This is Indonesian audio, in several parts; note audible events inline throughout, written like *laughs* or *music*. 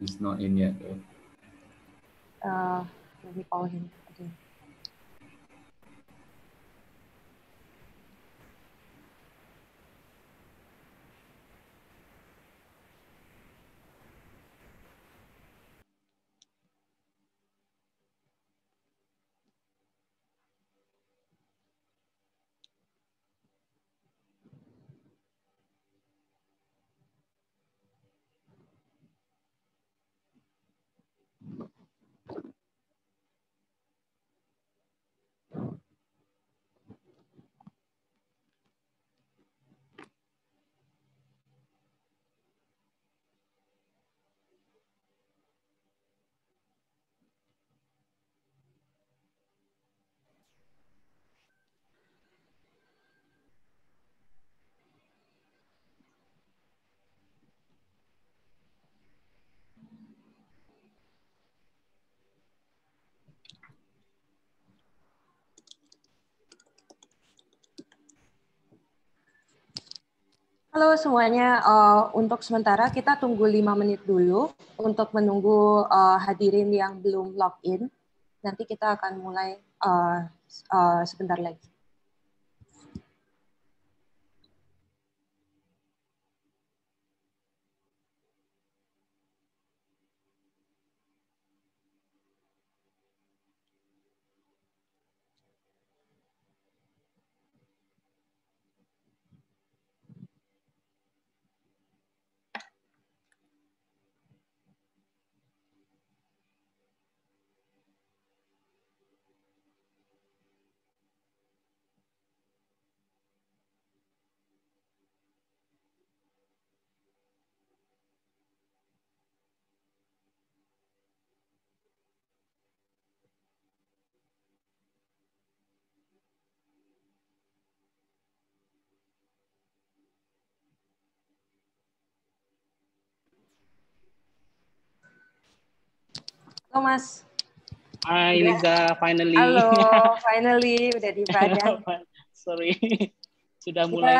He's not in yet though. Uh, let me call him. Halo semuanya, uh, untuk sementara kita tunggu lima menit dulu untuk menunggu uh, hadirin yang belum login. Nanti kita akan mulai uh, uh, sebentar lagi. Mas. Hai Liza, finally. Halo, *laughs* finally udah di Padang. Sorry, *laughs* sudah kita, mulai.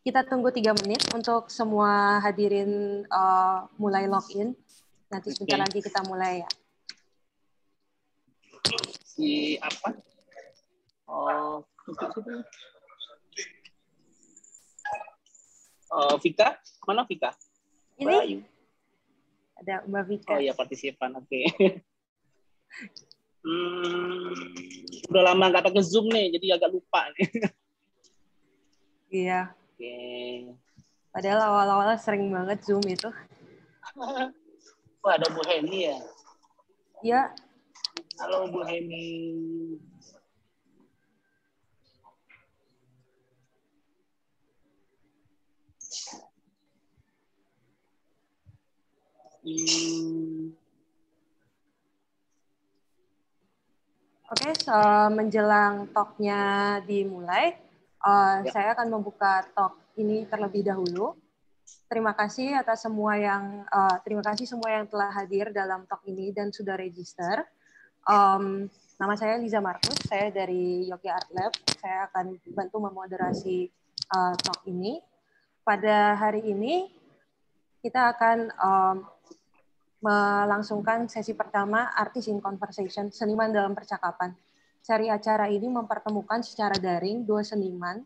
Kita tunggu tiga menit untuk semua hadirin uh, mulai login. Nanti sebentar okay. lagi kita mulai ya. Si apa? Oh, Oh, Vika, mana Vika? Ini ada Mbak Vika. Oh iya partisipan, oke. Okay. *laughs* hmm, udah lama nggak pakai Zoom nih, jadi agak lupa nih. Iya. Oke. Okay. Padahal awal-awal sering banget Zoom itu. *laughs* Wah, ada Bu Heni ya? Iya. Halo Bu Heni. Hmm. Oke, okay, so, menjelang talknya dimulai, uh, ya. saya akan membuka talk ini terlebih dahulu. Terima kasih atas semua yang uh, terima kasih semua yang telah hadir dalam talk ini dan sudah register. Um, nama saya Liza Markus, saya dari Yogyakarta Art Lab. Saya akan bantu memoderasi uh, talk ini. Pada hari ini kita akan um, melangsungkan sesi pertama Artis in Conversation, seniman dalam percakapan. Seri acara ini mempertemukan secara daring dua seniman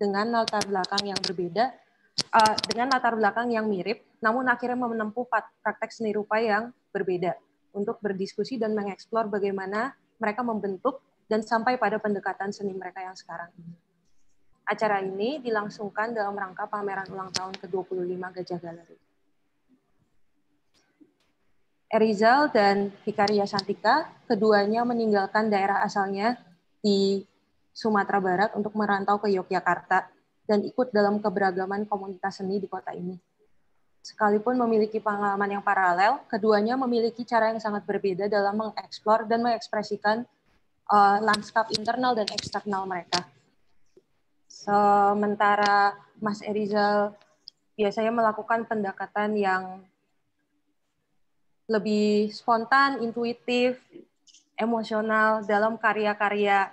dengan latar belakang yang berbeda, uh, dengan latar belakang yang mirip, namun akhirnya menempuh praktek seni rupa yang berbeda untuk berdiskusi dan mengeksplor bagaimana mereka membentuk dan sampai pada pendekatan seni mereka yang sekarang ini. Acara ini dilangsungkan dalam rangka pameran ulang tahun ke-25 Gajah Galeri. Erizal dan Hikaria Santika, keduanya meninggalkan daerah asalnya di Sumatera Barat untuk merantau ke Yogyakarta dan ikut dalam keberagaman komunitas seni di kota ini. Sekalipun memiliki pengalaman yang paralel, keduanya memiliki cara yang sangat berbeda dalam mengeksplor dan mengekspresikan uh, lanskap internal dan eksternal mereka. Sementara Mas Erizal biasanya melakukan pendekatan yang lebih spontan, intuitif, emosional dalam karya-karya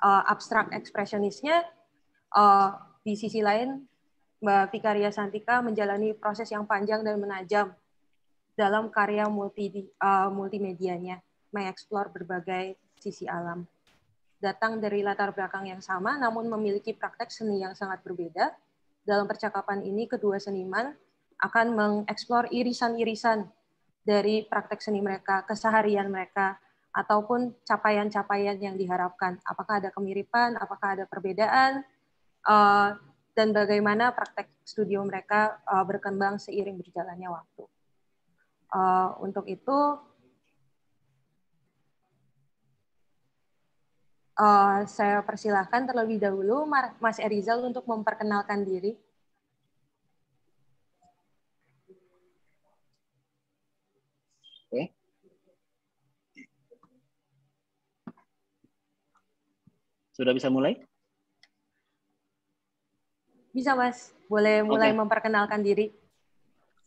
uh, abstrak ekspresionisnya. Uh, di sisi lain, Mbak Vikaria Santika menjalani proses yang panjang dan menajam dalam karya multi uh, multimedianya, mengeksplor berbagai sisi alam. Datang dari latar belakang yang sama, namun memiliki praktek seni yang sangat berbeda. Dalam percakapan ini, kedua seniman akan mengeksplor irisan-irisan dari praktek seni mereka, keseharian mereka, ataupun capaian-capaian yang diharapkan. Apakah ada kemiripan, apakah ada perbedaan, uh, dan bagaimana praktek studio mereka uh, berkembang seiring berjalannya waktu. Uh, untuk itu, saya persilahkan terlebih dahulu Mas Erizal untuk memperkenalkan diri. Sudah bisa mulai? Bisa, Mas. Boleh mulai okay. memperkenalkan diri.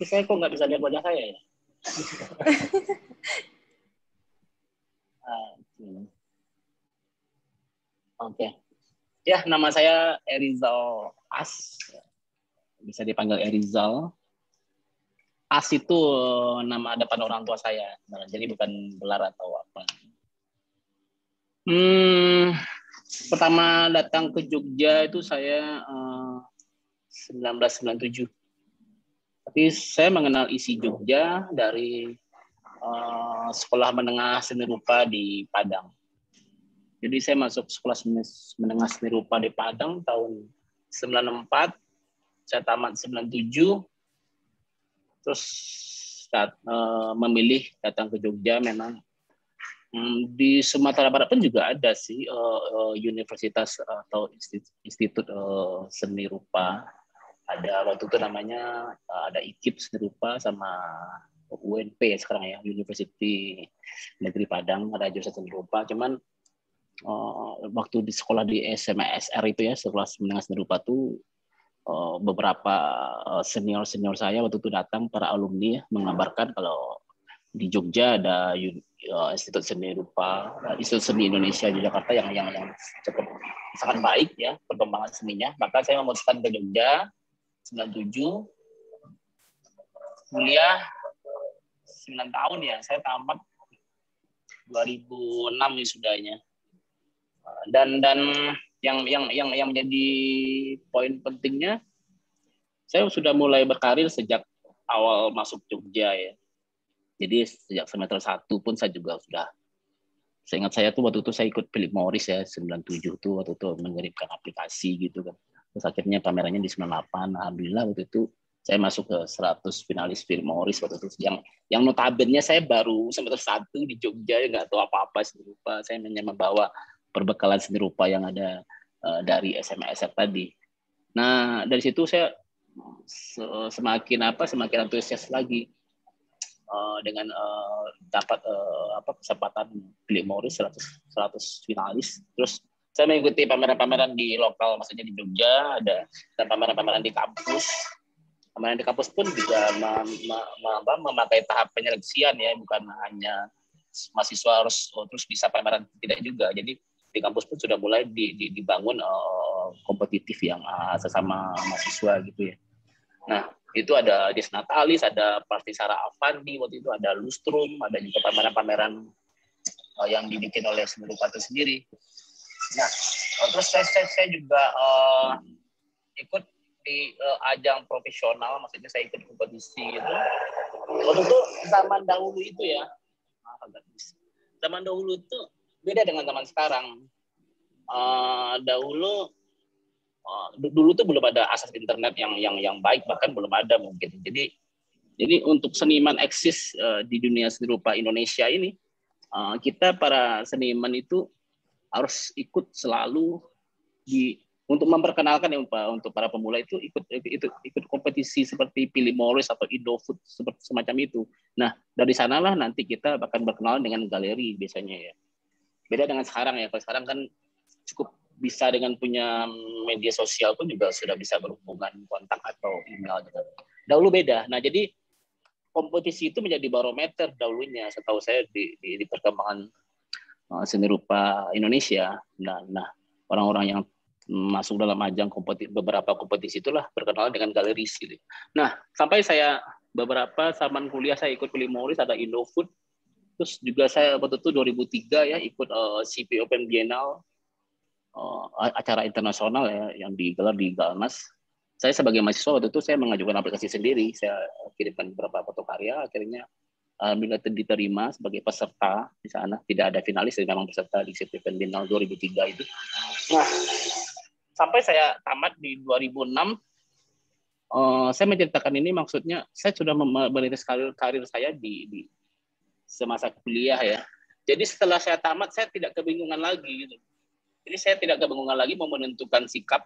Saya kok nggak bisa lihat wajah saya ya? *laughs* Oke. Okay. Ya, nama saya Erizal As. Bisa dipanggil Erizal. As itu nama depan orang tua saya. Jadi bukan gelar atau apa. Hmm, pertama datang ke Jogja itu saya uh, 1997. Tapi saya mengenal isi Jogja dari uh, sekolah menengah seni rupa di Padang. Jadi saya masuk sekolah menengah seni rupa di Padang tahun 94, saya tamat 97, terus saat, uh, memilih datang ke Jogja memang di Sumatera Barat pun juga ada sih uh, uh, universitas atau institut, institut uh, seni rupa. Ada waktu itu namanya uh, ada IKIP seni rupa sama UNP ya sekarang ya University Negeri Padang ada jurusan seni rupa. Cuman uh, waktu di sekolah di SMSR itu ya sekolah menengah seni rupa tuh uh, beberapa senior senior saya waktu itu datang para alumni ya, mengabarkan kalau di Jogja ada uh, Institut Seni Rupa, uh, Institut Seni Indonesia di Jakarta yang yang yang cukup sangat baik ya perkembangan seninya. Maka saya memutuskan ke Jogja 97 kuliah 9 tahun ya. Saya tamat 2006 sudahnya. Dan dan yang yang yang yang menjadi poin pentingnya saya sudah mulai berkarir sejak awal masuk Jogja ya jadi sejak semester satu pun saya juga sudah saya ingat saya tuh waktu itu saya ikut Philip Morris ya 97 tuh waktu itu mengirimkan aplikasi gitu kan. Terus akhirnya pamerannya di 98. Alhamdulillah waktu itu saya masuk ke 100 finalis Philip Morris waktu itu yang yang notabene saya baru semester satu di Jogja ya nggak tahu apa-apa seni rupa. Saya hanya membawa perbekalan seni rupa yang ada uh, dari SMA tadi. Nah, dari situ saya semakin apa semakin antusias lagi uh, dengan uh, dapat uh, apa kesempatan Philip Morris 100 100 finalis. Terus saya mengikuti pameran-pameran di lokal maksudnya di Jogja ada dan pameran-pameran di kampus. Pameran di kampus pun juga mem, mem, memakai tahap penyeleksian ya bukan hanya mahasiswa harus oh, terus bisa pameran tidak juga. Jadi di kampus pun sudah mulai di, di, dibangun uh, kompetitif yang uh, sesama mahasiswa gitu ya. Nah itu ada di Natalis, ada Partisara Avandi, waktu itu ada Lustrum, ada juga pameran-pameran uh, yang dibikin oleh seluruh partai sendiri. Nah, terus saya, saya, saya juga uh, ikut di uh, ajang profesional, maksudnya saya ikut kompetisi itu. Waktu itu zaman dahulu itu ya, zaman dahulu itu beda dengan zaman sekarang. Uh, dahulu dulu tuh belum ada akses internet yang yang yang baik bahkan belum ada mungkin jadi jadi untuk seniman eksis uh, di dunia seni rupa Indonesia ini uh, kita para seniman itu harus ikut selalu di untuk memperkenalkan ya untuk para pemula itu ikut itu ikut kompetisi seperti Pilih Morris atau Indofood seperti semacam itu. Nah dari sanalah nanti kita akan berkenalan dengan galeri biasanya ya. Beda dengan sekarang ya. Kalau sekarang kan cukup bisa dengan punya media sosial pun juga sudah bisa berhubungan kontak atau email gitu. Dahulu beda. Nah, jadi kompetisi itu menjadi barometer dahulunya setahu saya di, di, di perkembangan uh, seni rupa Indonesia. Nah, nah orang-orang yang masuk dalam ajang kompetisi beberapa kompetisi itulah berkenalan dengan galeri gitu. Nah, sampai saya beberapa zaman kuliah saya ikut Philip Morris ada Indofood terus juga saya waktu itu 2003 ya ikut uh, CP Open Biennale acara internasional ya yang digelar di Galnas saya sebagai mahasiswa waktu itu saya mengajukan aplikasi sendiri saya kirimkan beberapa foto karya akhirnya alhamdulillah diterima sebagai peserta di sana tidak ada finalis jadi memang peserta di Open Biennale 2003 itu nah sampai saya tamat di 2006 uh, saya menceritakan ini maksudnya saya sudah merintis karir, karir saya di, di semasa kuliah ya. Jadi setelah saya tamat saya tidak kebingungan lagi gitu. Jadi saya tidak kebingungan lagi mau menentukan sikap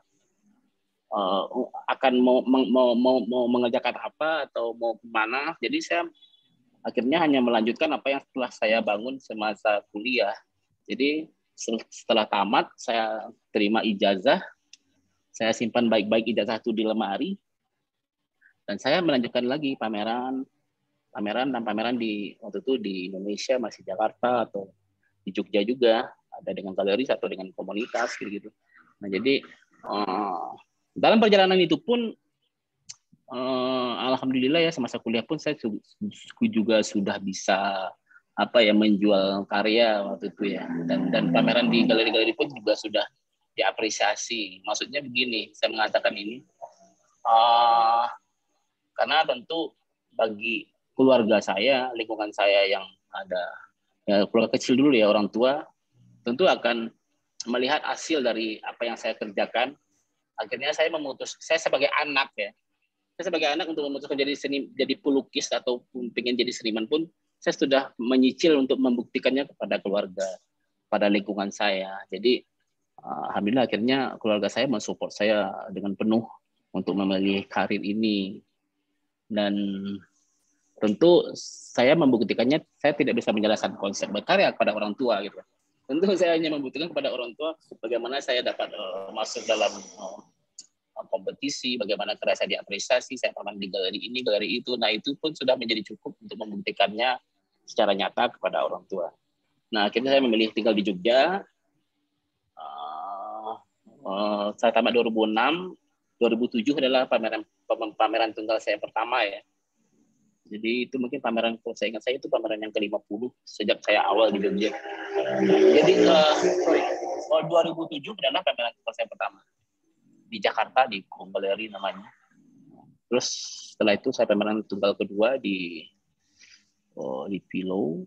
uh, akan mau, mau mau mau mengerjakan apa atau mau ke mana. Jadi saya akhirnya hanya melanjutkan apa yang setelah saya bangun semasa kuliah. Jadi setelah tamat saya terima ijazah, saya simpan baik-baik ijazah itu di lemari, dan saya melanjutkan lagi pameran pameran dan pameran di waktu itu di Indonesia masih Jakarta atau di Jogja juga ada dengan galeri atau dengan komunitas gitu gitu nah jadi uh, dalam perjalanan itu pun uh, alhamdulillah ya semasa kuliah pun saya juga sudah bisa apa ya menjual karya waktu itu ya. Dan dan pameran di galeri-galeri pun juga sudah diapresiasi. Maksudnya begini saya mengatakan ini uh, karena tentu bagi keluarga saya, lingkungan saya yang ada ya keluarga kecil dulu ya orang tua, tentu akan melihat hasil dari apa yang saya kerjakan. Akhirnya saya memutus, saya sebagai anak ya, saya sebagai anak untuk memutuskan jadi seni, jadi pelukis atau pengen jadi seniman pun, saya sudah menyicil untuk membuktikannya kepada keluarga, pada lingkungan saya. Jadi alhamdulillah akhirnya keluarga saya mensupport saya dengan penuh untuk memilih karir ini dan tentu saya membuktikannya saya tidak bisa menjelaskan konsep berkarya kepada orang tua gitu tentu saya hanya membuktikan kepada orang tua bagaimana saya dapat uh, masuk dalam uh, kompetisi bagaimana saya diapresiasi saya pernah di galeri ini galeri itu. Nah itu pun sudah menjadi cukup untuk membuktikannya secara nyata kepada orang tua. Nah akhirnya saya memilih tinggal di Jogja. Uh, uh, saya tamat 2006 2007 adalah pameran pameran tunggal saya pertama ya. Jadi itu mungkin pameran kalau saya ingat saya itu pameran yang ke-50 sejak saya awal di Jogja. Jadi uh, sorry, 2007 adalah pameran tunggal saya pertama di Jakarta di Galeri namanya. Terus setelah itu saya pameran tunggal kedua di oh, di Pilo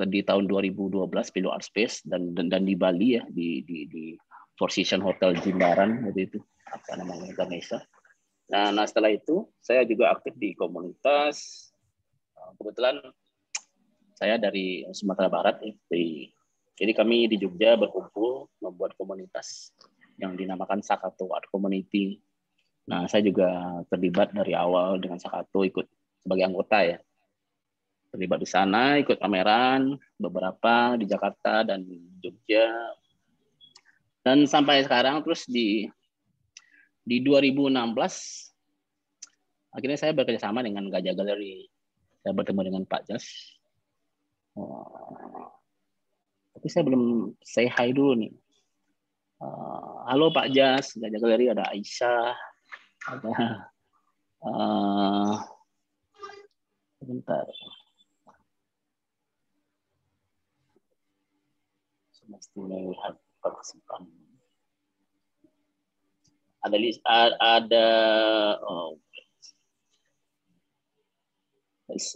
di tahun 2012 Pilo Art Space dan dan, dan di Bali ya di di di Four Seasons Hotel Jimbaran waktu itu apa namanya Ganesha Nah, nah setelah itu saya juga aktif di komunitas. Kebetulan saya dari Sumatera Barat, jadi kami di Jogja berkumpul membuat komunitas yang dinamakan Sakato Art Community. Nah, saya juga terlibat dari awal dengan Sakato ikut sebagai anggota ya. Terlibat di sana, ikut pameran beberapa di Jakarta dan Jogja. Dan sampai sekarang terus di di 2016 akhirnya saya bekerja sama dengan Gajah Galeri. Saya bertemu dengan Pak Jas. Uh, tapi saya belum say hi dulu nih. Uh, halo Pak Jas, Gajah Galeri ada Aisyah, ada uh, sebentar. Semestinya lihat ada ada oh,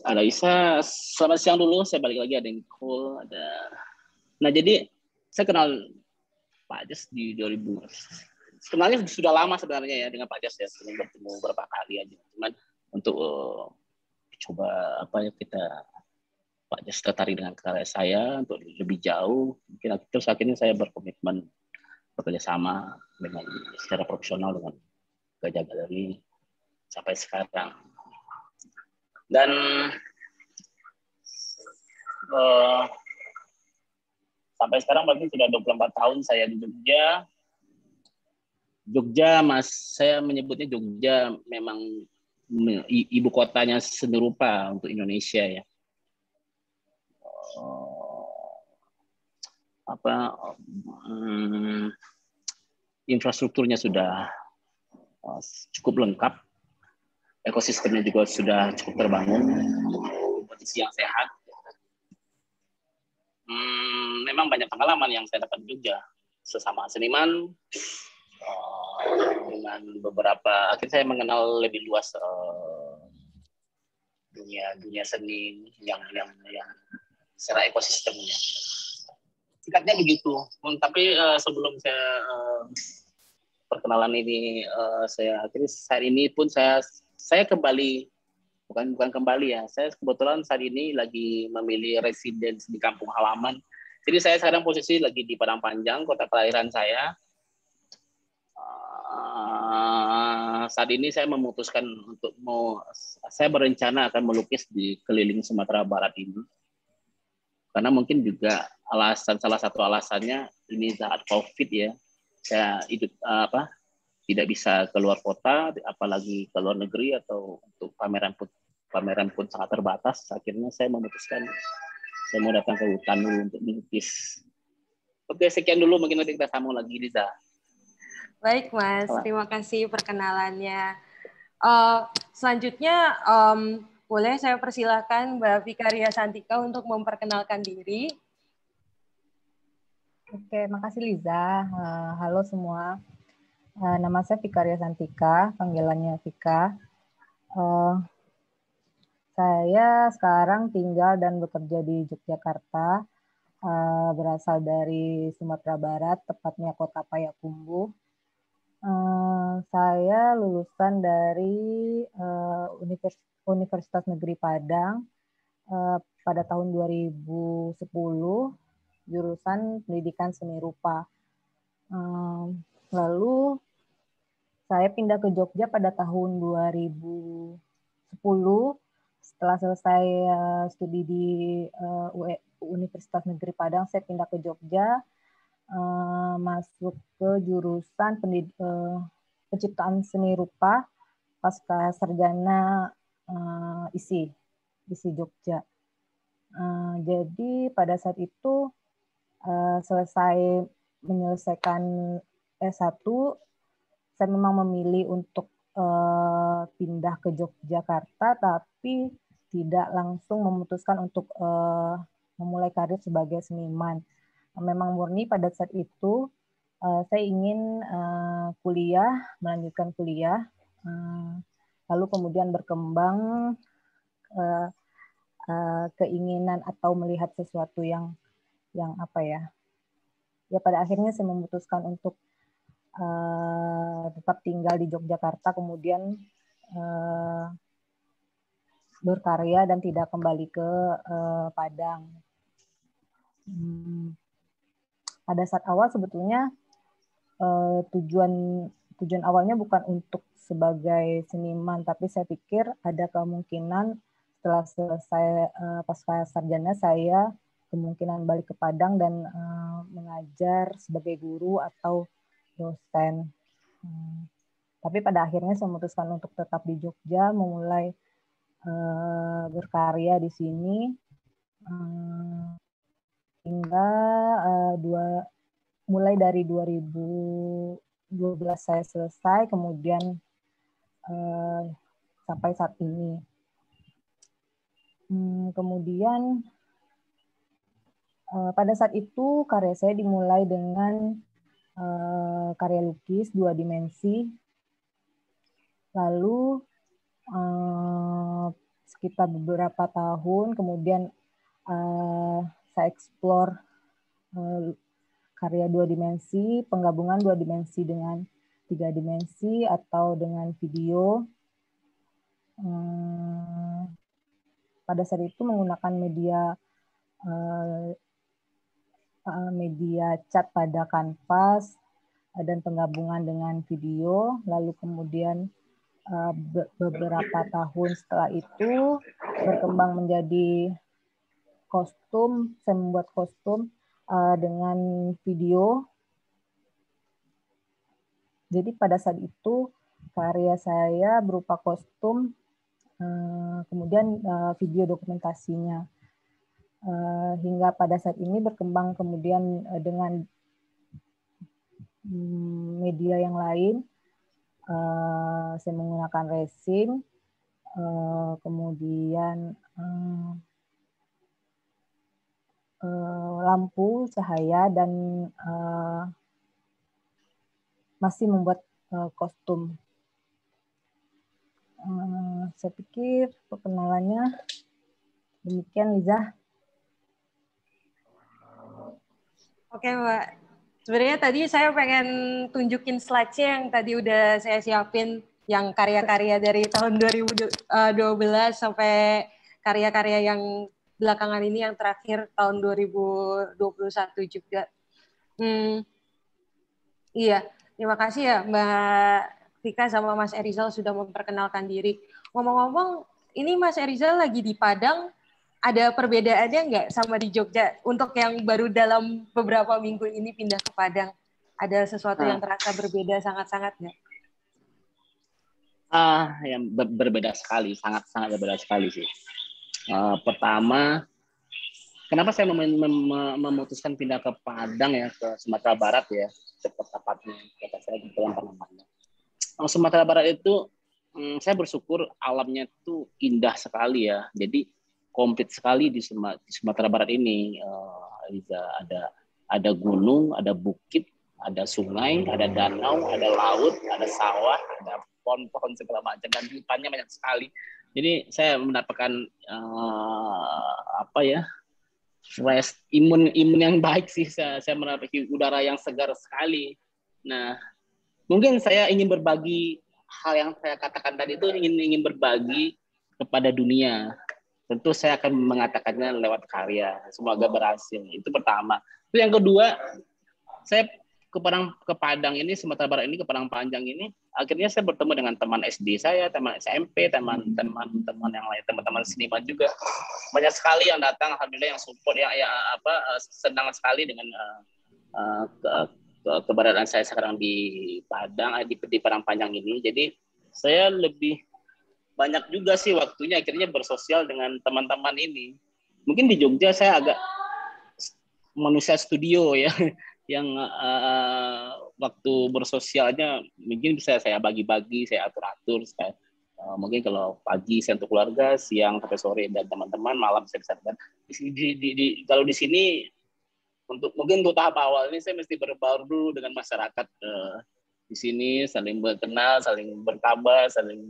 ada Isa selamat siang dulu. Saya balik lagi ada Nicole ada nah jadi saya kenal Pak Jas di 2000 sebenarnya sudah lama sebenarnya ya dengan Pak Jas ya. Sering bertemu beberapa kali aja. Cuman untuk uh, coba apa ya kita Pak Jas tertarik dengan karya saya untuk lebih jauh mungkin terus akhirnya saya berkomitmen bekerja sama dengan secara profesional dengan Gajah Galeri sampai sekarang. Dan uh, sampai sekarang berarti sudah 24 tahun saya di Jogja. Jogja, Mas, saya menyebutnya Jogja memang ibu kotanya senerupa untuk Indonesia ya. Uh, apa um, infrastrukturnya sudah uh, cukup lengkap ekosistemnya juga sudah cukup terbangun, kompetisi yang sehat. Hmm, memang banyak pengalaman yang saya dapat Jogja sesama seniman uh, dengan beberapa akhirnya saya mengenal lebih luas uh, dunia dunia seni yang yang yang secara ekosistemnya. Singkatnya begitu. Tapi uh, sebelum saya perkenalan ini saya akhirnya saat ini pun saya saya kembali bukan bukan kembali ya. Saya kebetulan saat ini lagi memilih residence di kampung halaman. Jadi saya sekarang posisi lagi di Padang Panjang, kota kelahiran saya. Uh, saat ini saya memutuskan untuk mau saya berencana akan melukis di keliling Sumatera Barat ini. Karena mungkin juga alasan salah satu alasannya ini saat Covid ya. Saya hidup apa tidak bisa keluar kota, apalagi ke luar negeri atau untuk pameran pun pameran pun sangat terbatas. Akhirnya saya memutuskan saya mau datang ke hutan dulu untuk melukis. Oke, sekian dulu. Mungkin nanti kita sambung lagi, Liza. Baik, Mas. Terima kasih perkenalannya. Uh, selanjutnya, um, boleh saya persilahkan Mbak Vikaria Santika untuk memperkenalkan diri. Oke, makasih Liza. Uh, halo semua. Uh, nama saya Vikaria Santika, panggilannya Vika. Uh, saya sekarang tinggal dan bekerja di Yogyakarta, uh, berasal dari Sumatera Barat, tepatnya kota Payakumbuh. Uh, saya lulusan dari uh, Univers Universitas Negeri Padang uh, pada tahun 2010, jurusan Pendidikan Seni Rupa. Uh, Lalu saya pindah ke Jogja pada tahun 2010 setelah selesai uh, studi di uh, Universitas Negeri Padang saya pindah ke Jogja uh, masuk ke jurusan penciptaan seni rupa pasca sarjana isi isi Jogja. Jadi pada saat itu selesai menyelesaikan S1 saya memang memilih untuk uh, pindah ke Yogyakarta tapi tidak langsung memutuskan untuk uh, memulai karir sebagai seniman. Memang murni pada saat itu uh, saya ingin uh, kuliah, melanjutkan kuliah, uh, lalu kemudian berkembang uh, uh, keinginan atau melihat sesuatu yang yang apa ya? Ya pada akhirnya saya memutuskan untuk uh, tetap tinggal di Yogyakarta, kemudian uh, berkarya dan tidak kembali ke uh, Padang. Hmm. Pada saat awal sebetulnya uh, tujuan tujuan awalnya bukan untuk sebagai seniman, tapi saya pikir ada kemungkinan setelah selesai uh, pasca sarjana saya kemungkinan balik ke Padang dan uh, mengajar sebagai guru atau dosen. Hmm. Tapi pada akhirnya saya memutuskan untuk tetap di Jogja, memulai uh, berkarya di sini uh, hingga uh, dua mulai dari 2012 saya selesai, kemudian uh, sampai saat ini. Hmm, kemudian uh, pada saat itu karya saya dimulai dengan uh, karya lukis dua dimensi. Lalu uh, sekitar beberapa tahun kemudian uh, saya eksplor karya dua dimensi, penggabungan dua dimensi dengan tiga dimensi atau dengan video. Pada saat itu menggunakan media Eh, media cat pada kanvas eh, dan penggabungan dengan video, lalu kemudian eh, beberapa tahun setelah itu berkembang menjadi kostum, saya membuat kostum dengan video. Jadi pada saat itu karya saya berupa kostum, kemudian video dokumentasinya. Eh, hingga pada saat ini berkembang kemudian uh, dengan um, media yang lain. Uh, saya menggunakan resin kemudian lampu, cahaya, dan masih membuat kostum. Saya pikir perkenalannya demikian, Liza. Oke, Mbak. Sebenarnya tadi saya pengen tunjukin slide-nya yang tadi udah saya siapin yang karya-karya dari tahun 2012 eh, sampai karya-karya yang belakangan ini yang terakhir tahun 2021 juga. Hmm, iya, terima kasih ya Mbak Vika sama Mas Erizal sudah memperkenalkan diri. Ngomong-ngomong, ini Mas Erizal lagi di Padang ada perbedaannya nggak sama di Jogja untuk yang baru dalam beberapa minggu ini pindah ke Padang? Ada sesuatu yang terasa berbeda sangat-sangat nggak? Ah, yang ber berbeda sekali, sangat-sangat berbeda sekali sih. Uh, pertama, kenapa saya mem mem memutuskan pindah ke Padang ya ke Sumatera Barat ya, cepat tepatnya kata saya di dalam Panamanya. Sumatera Barat itu, hmm, saya bersyukur alamnya itu indah sekali ya. Jadi komplit sekali di, Sumatera Barat ini. Uh, ada ada gunung, ada bukit, ada sungai, ada danau, ada laut, ada sawah, ada pohon-pohon segala macam dan hutannya banyak sekali. Jadi saya mendapatkan uh, apa ya fresh imun imun yang baik sih saya, saya mendapatkan udara yang segar sekali. Nah mungkin saya ingin berbagi hal yang saya katakan tadi itu ingin ingin berbagi kepada dunia tentu saya akan mengatakannya lewat karya. Semoga berhasil. Itu pertama. Itu yang kedua, saya ke Padang ke Padang ini Sumatera Barat ini ke Padang Panjang ini akhirnya saya bertemu dengan teman SD saya, teman SMP, teman-teman teman yang lain, teman-teman seniman juga. Banyak sekali yang datang alhamdulillah yang support yang ya apa senang sekali dengan uh, ke, ke, keberadaan saya sekarang di Padang di, di Padang Panjang ini. Jadi saya lebih banyak juga sih waktunya akhirnya bersosial dengan teman-teman ini. Mungkin di Jogja saya agak manusia studio ya *laughs* yang uh, waktu bersosialnya mungkin bisa saya bagi-bagi, saya atur-atur. Saya, uh, mungkin kalau pagi saya untuk keluarga, siang sampai sore dan teman-teman, malam saya bisa dan di, di, di, di, kalau di sini untuk mungkin untuk tahap awal ini saya mesti berbaur dulu dengan masyarakat uh, di sini saling berkenal, saling berkabar, saling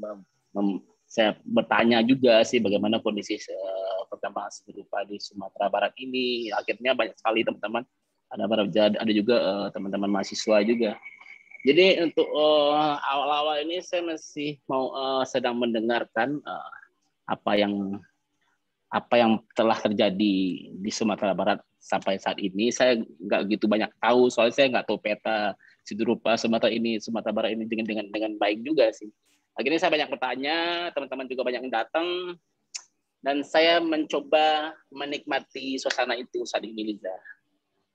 saya bertanya juga sih bagaimana kondisi uh, perkembangan serupa di Sumatera Barat ini. Akhirnya banyak sekali teman-teman ada ada juga uh, teman-teman mahasiswa juga. Jadi untuk uh, awal-awal ini saya masih mau uh, sedang mendengarkan uh, apa yang apa yang telah terjadi di Sumatera Barat sampai saat ini. Saya nggak gitu banyak tahu soalnya saya nggak tahu peta serupa Sumatera ini Sumatera Barat ini dengan dengan dengan baik juga sih. Akhirnya saya banyak bertanya, teman-teman juga banyak yang datang, dan saya mencoba menikmati suasana itu saat ini, Liza.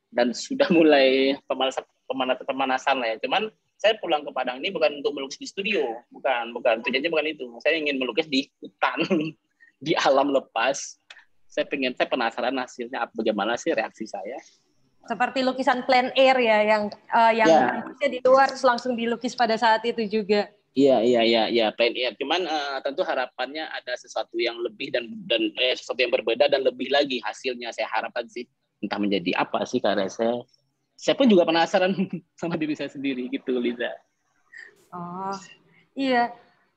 Dan sudah *laughs* mulai pemanasan, pemanasan, pemanasan lah ya. Cuman saya pulang ke Padang ini bukan untuk melukis di studio, bukan, bukan. Tujuannya bukan itu. Saya ingin melukis di hutan, *laughs* di alam lepas. Saya pengen, saya penasaran hasilnya bagaimana sih reaksi saya. Seperti lukisan plein air ya, yang uh, yang ya. di luar langsung dilukis pada saat itu juga. Iya iya iya iya plan iya. Cuman uh, tentu harapannya ada sesuatu yang lebih dan dan eh, sesuatu yang berbeda dan lebih lagi hasilnya saya harapkan sih entah menjadi apa sih karena saya saya pun juga penasaran *laughs* sama diri saya sendiri gitu Liza. Oh iya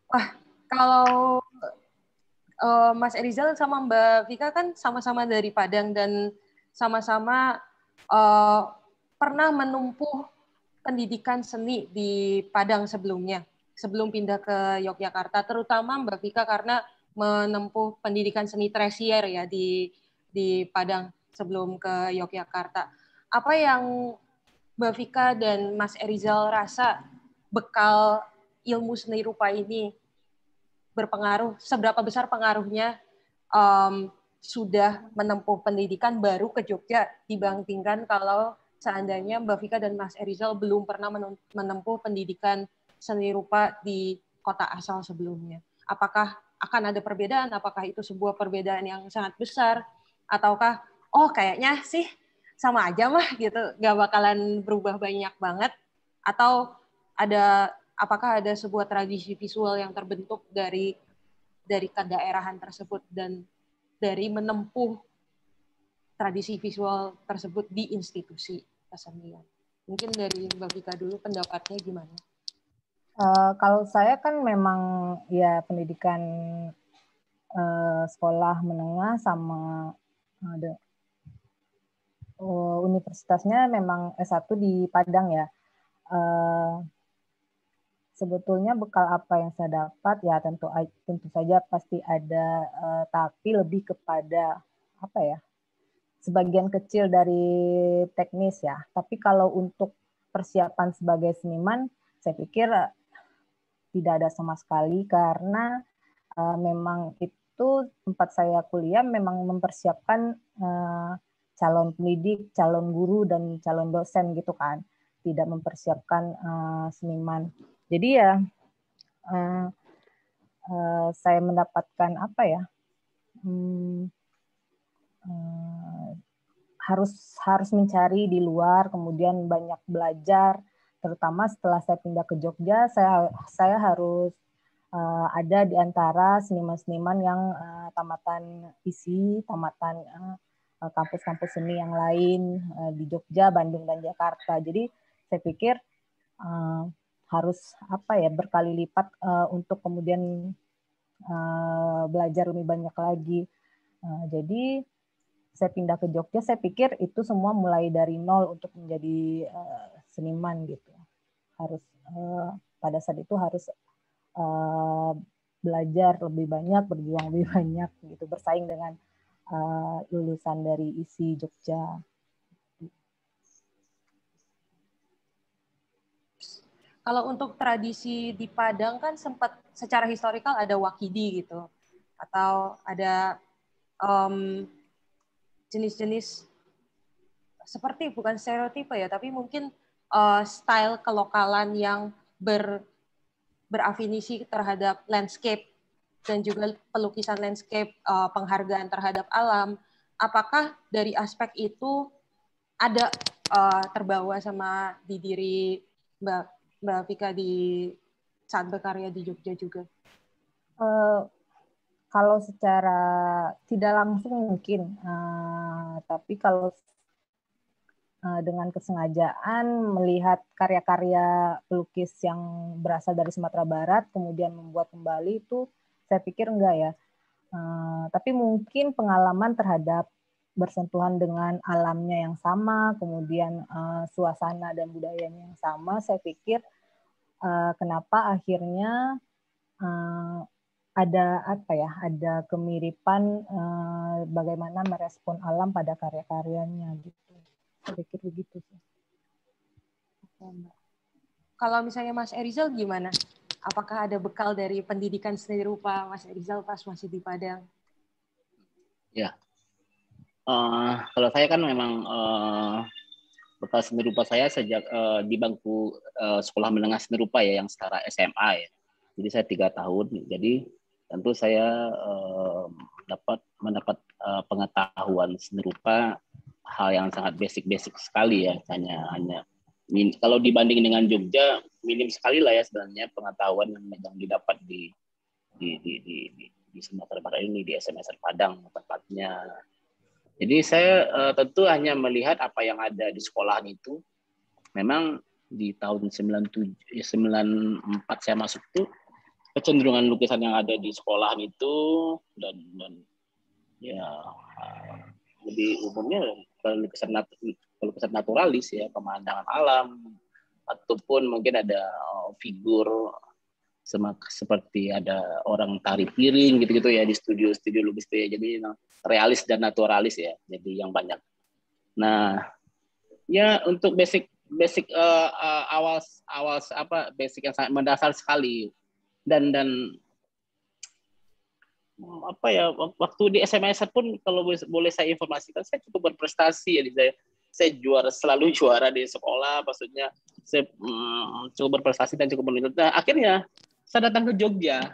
wah kalau uh, Mas Erizal sama Mbak Vika kan sama-sama dari Padang dan sama-sama uh, pernah menumpuh pendidikan seni di Padang sebelumnya sebelum pindah ke Yogyakarta, terutama Mbak Vika karena menempuh pendidikan seni tersier ya di di Padang sebelum ke Yogyakarta. Apa yang Mbak Vika dan Mas Erizal rasa bekal ilmu seni rupa ini berpengaruh, seberapa besar pengaruhnya um, sudah menempuh pendidikan baru ke Jogja dibandingkan kalau seandainya Mbak Vika dan Mas Erizal belum pernah menempuh pendidikan seni rupa di kota asal sebelumnya. Apakah akan ada perbedaan? Apakah itu sebuah perbedaan yang sangat besar? Ataukah, oh kayaknya sih sama aja mah gitu, nggak bakalan berubah banyak banget? Atau ada apakah ada sebuah tradisi visual yang terbentuk dari dari kedaerahan tersebut dan dari menempuh tradisi visual tersebut di institusi kesenian. Mungkin dari Mbak Vika dulu pendapatnya gimana? Uh, kalau saya kan memang ya pendidikan uh, sekolah menengah sama uh, universitasnya memang S1 di Padang ya. Uh, sebetulnya bekal apa yang saya dapat ya tentu tentu saja pasti ada uh, tapi lebih kepada apa ya sebagian kecil dari teknis ya tapi kalau untuk persiapan sebagai seniman saya pikir tidak ada sama sekali karena uh, memang itu tempat saya kuliah memang mempersiapkan uh, calon pendidik, calon guru dan calon dosen gitu kan. Tidak mempersiapkan uh, seniman. Jadi ya uh, uh, saya mendapatkan apa ya hmm, uh, harus harus mencari di luar kemudian banyak belajar terutama setelah saya pindah ke Jogja saya saya harus uh, ada di antara seniman-seniman yang uh, tamatan isi tamatan kampus-kampus uh, seni yang lain uh, di Jogja Bandung dan Jakarta jadi saya pikir uh, harus apa ya berkali lipat uh, untuk kemudian uh, belajar lebih banyak lagi. Uh, jadi saya pindah ke Jogja, saya pikir itu semua mulai dari nol untuk menjadi uh, seniman gitu. Harus uh, pada saat itu harus uh, belajar lebih banyak, berjuang lebih *laughs* banyak gitu, bersaing dengan uh, lulusan dari isi Jogja. Kalau untuk tradisi di Padang kan sempat secara historikal ada wakidi gitu, atau ada um, jenis-jenis seperti bukan stereotipe ya, tapi mungkin uh, style kelokalan yang ber berafinisi terhadap landscape dan juga pelukisan landscape, uh, penghargaan terhadap alam. Apakah dari aspek itu ada uh, terbawa sama di diri Mbak Mbak Vika di saat berkarya di Jogja juga? Uh, kalau secara tidak langsung mungkin, uh, tapi kalau dengan kesengajaan melihat karya-karya pelukis yang berasal dari Sumatera Barat, kemudian membuat kembali itu, saya pikir enggak ya. Uh, tapi mungkin pengalaman terhadap bersentuhan dengan alamnya yang sama, kemudian uh, suasana dan budayanya yang sama, saya pikir kenapa akhirnya ada apa ya, ada kemiripan bagaimana merespon alam pada karya-karyanya gitu. Saya pikir begitu sih. Kalau misalnya Mas Erizal gimana? Apakah ada bekal dari pendidikan seni rupa Mas Erizal pas masih di Padang? Ya, Uh, kalau saya kan memang uh, bekal seni rupa saya sejak uh, di bangku uh, sekolah menengah seni rupa ya yang setara SMA ya. Jadi saya tiga tahun. Jadi tentu saya uh, dapat mendapat uh, pengetahuan seni rupa hal yang sangat basic-basic sekali ya. Hanya hanya min, kalau dibanding dengan Jogja minim sekali lah ya sebenarnya pengetahuan yang, yang didapat di di di di, di, di Sumatera Barat ini di SMSR Padang tempatnya jadi saya uh, tentu hanya melihat apa yang ada di sekolahan itu. Memang di tahun 97 ya 94 saya masuk tuh kecenderungan lukisan yang ada di sekolahan itu dan dan ya lebih umumnya lukisan lukisan naturalis ya pemandangan alam ataupun mungkin ada uh, figur seperti ada orang tari piring gitu-gitu ya di studio-studio lukis itu ya. Jadi realis dan naturalis ya. Jadi yang banyak. Nah, ya untuk basic basic uh, uh, awal awal apa basic yang sangat mendasar sekali dan dan apa ya waktu di SMS pun kalau boleh saya informasikan saya cukup berprestasi ya di saya saya juara selalu *laughs* juara di sekolah maksudnya saya hmm, cukup berprestasi dan cukup menuntut nah, akhirnya saya datang ke Jogja.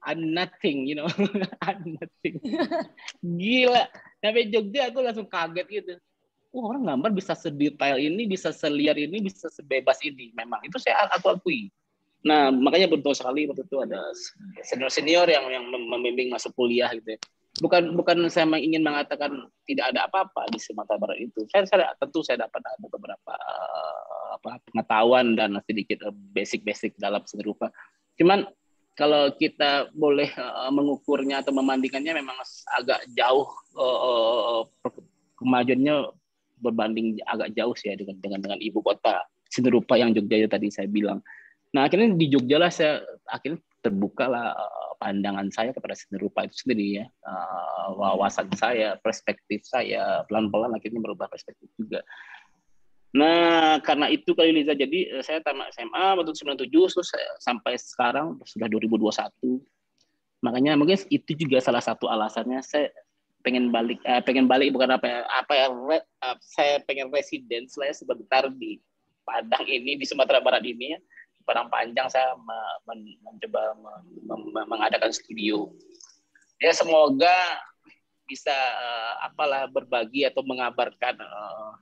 I'm nothing you know. *laughs* I'm nothing. *laughs* Gila. Sampai Jogja aku langsung kaget gitu. Wah, orang gambar bisa sedetail ini, bisa seliar ini, bisa sebebas ini. Memang itu saya aku akui. Nah, makanya beruntung sekali waktu itu ada senior-senior yang yang membimbing masuk kuliah gitu ya. Bukan bukan saya ingin mengatakan tidak ada apa-apa di Sumatera Barat itu. Saya, saya tentu saya dapat ada beberapa uh, apa pengetahuan dan sedikit uh, basic-basic dalam seni rupa. Cuman kalau kita boleh uh, mengukurnya atau membandingkannya memang agak jauh uh, kemajuannya berbanding agak jauh sih ya dengan dengan dengan ibu kota seni rupa yang Jogja tadi saya bilang. Nah akhirnya di Jogja lah saya akhirnya terbuka lah eh, pandangan saya kepada seni rupa itu sendiri ya, uh, wawasan saya, perspektif saya pelan-pelan akhirnya merubah perspektif juga. Nah karena itu kali Liza jadi eh, saya tamat SMA waktu 97 terus saya, sampai sekarang sudah 2021. Makanya mungkin itu juga salah satu alasannya saya pengen balik eh, pengen balik bukan apa ya, apa ya re, saya pengen residen saya sebentar di Padang ini di Sumatera Barat ini ya Padang Panjang saya mencoba mengadakan studio. Ya semoga bisa uh, apalah berbagi atau mengabarkan uh,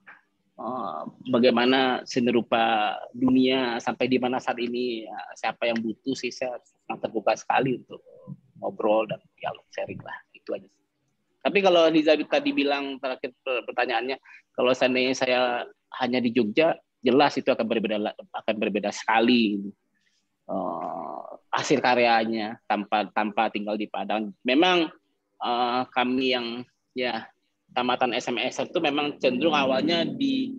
uh, bagaimana seni rupa dunia sampai di mana saat ini ya, siapa yang butuh sih saya sangat terbuka sekali untuk ngobrol dan dialog sharing lah itu aja. Tapi kalau Liza tadi bilang terakhir pertanyaannya, kalau seandainya saya hanya di Jogja, jelas itu akan berbeda akan berbeda sekali uh, hasil karyanya tanpa tanpa tinggal di Padang. Memang uh, kami yang ya tamatan SMS itu memang cenderung awalnya di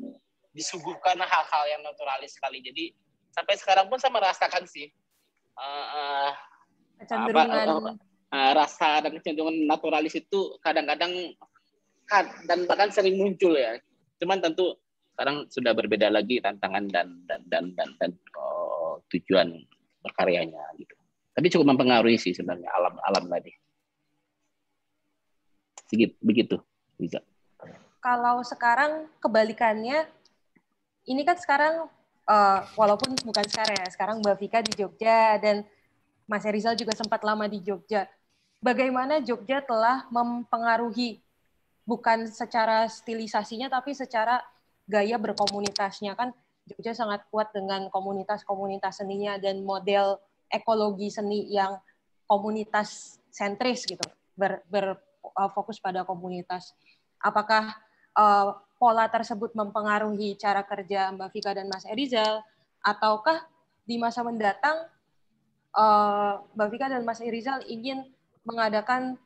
disuguhkan hal-hal yang naturalis sekali. Jadi sampai sekarang pun saya merasakan sih uh, apa, uh, uh, rasa dan kecenderungan naturalis itu kadang-kadang dan bahkan sering muncul ya. Cuman tentu sekarang sudah berbeda lagi tantangan dan dan dan dan, dan oh, tujuan berkaryanya gitu. Tapi cukup mempengaruhi sih sebenarnya alam alam tadi. Sedikit begitu bisa. Kalau sekarang kebalikannya, ini kan sekarang uh, walaupun bukan sekarang ya, sekarang Mbak Vika di Jogja dan Mas Rizal juga sempat lama di Jogja. Bagaimana Jogja telah mempengaruhi bukan secara stilisasinya tapi secara gaya berkomunitasnya. Kan Jogja sangat kuat dengan komunitas-komunitas seninya dan model ekologi seni yang komunitas sentris gitu. Ber, berfokus uh, pada komunitas. Apakah uh, pola tersebut mempengaruhi cara kerja Mbak Vika dan Mas Erizal? Ataukah di masa mendatang uh, Mbak Vika dan Mas Erizal ingin mengadakan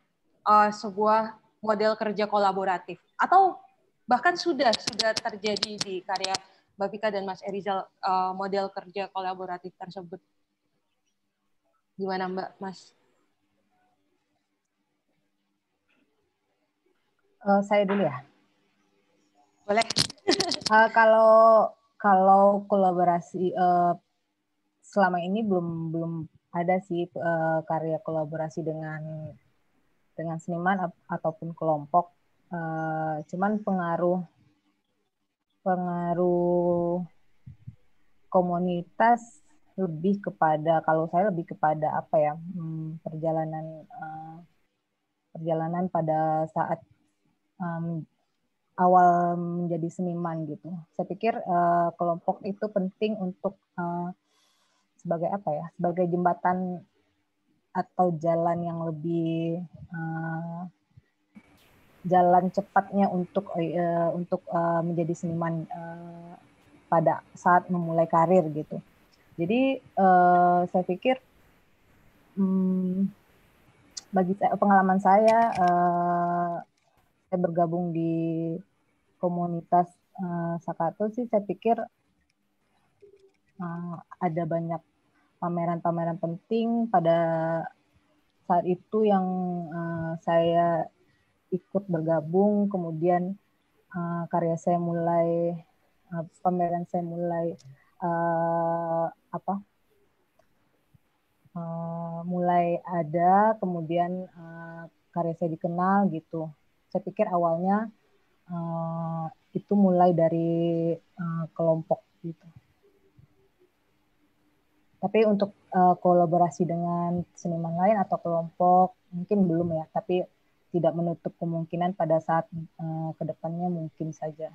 uh, sebuah model kerja kolaboratif? Atau bahkan sudah sudah terjadi di karya Mbak Vika dan Mas Erizal uh, model kerja kolaboratif tersebut. Gimana Mbak, Mas? Uh, saya dulu ya. Boleh. uh, *laughs* kalau kalau kolaborasi uh, selama ini belum belum ada sih uh, karya kolaborasi dengan dengan seniman ataupun kelompok Uh, cuman pengaruh pengaruh komunitas lebih kepada kalau saya lebih kepada apa ya hmm, perjalanan uh, perjalanan pada saat awal menjadi seniman gitu. Saya pikir uh, kelompok itu penting untuk sebagai apa ya sebagai jembatan atau jalan yang lebih jalan cepatnya untuk uh, untuk uh, menjadi seniman uh, pada saat memulai karir gitu. Jadi uh, saya pikir um, bagi saya, pengalaman saya uh, saya bergabung di komunitas uh, Sakato sih saya pikir uh, ada banyak pameran-pameran penting pada saat itu yang uh, saya ikut bergabung kemudian uh, karya saya mulai uh, pameran saya mulai uh, apa? Uh, mulai ada kemudian uh, karya saya dikenal gitu. Saya pikir awalnya uh, itu mulai dari uh, kelompok gitu. Tapi untuk uh, kolaborasi dengan seniman lain atau kelompok mungkin belum ya. Tapi tidak menutup kemungkinan pada saat uh, ke depannya mungkin saja.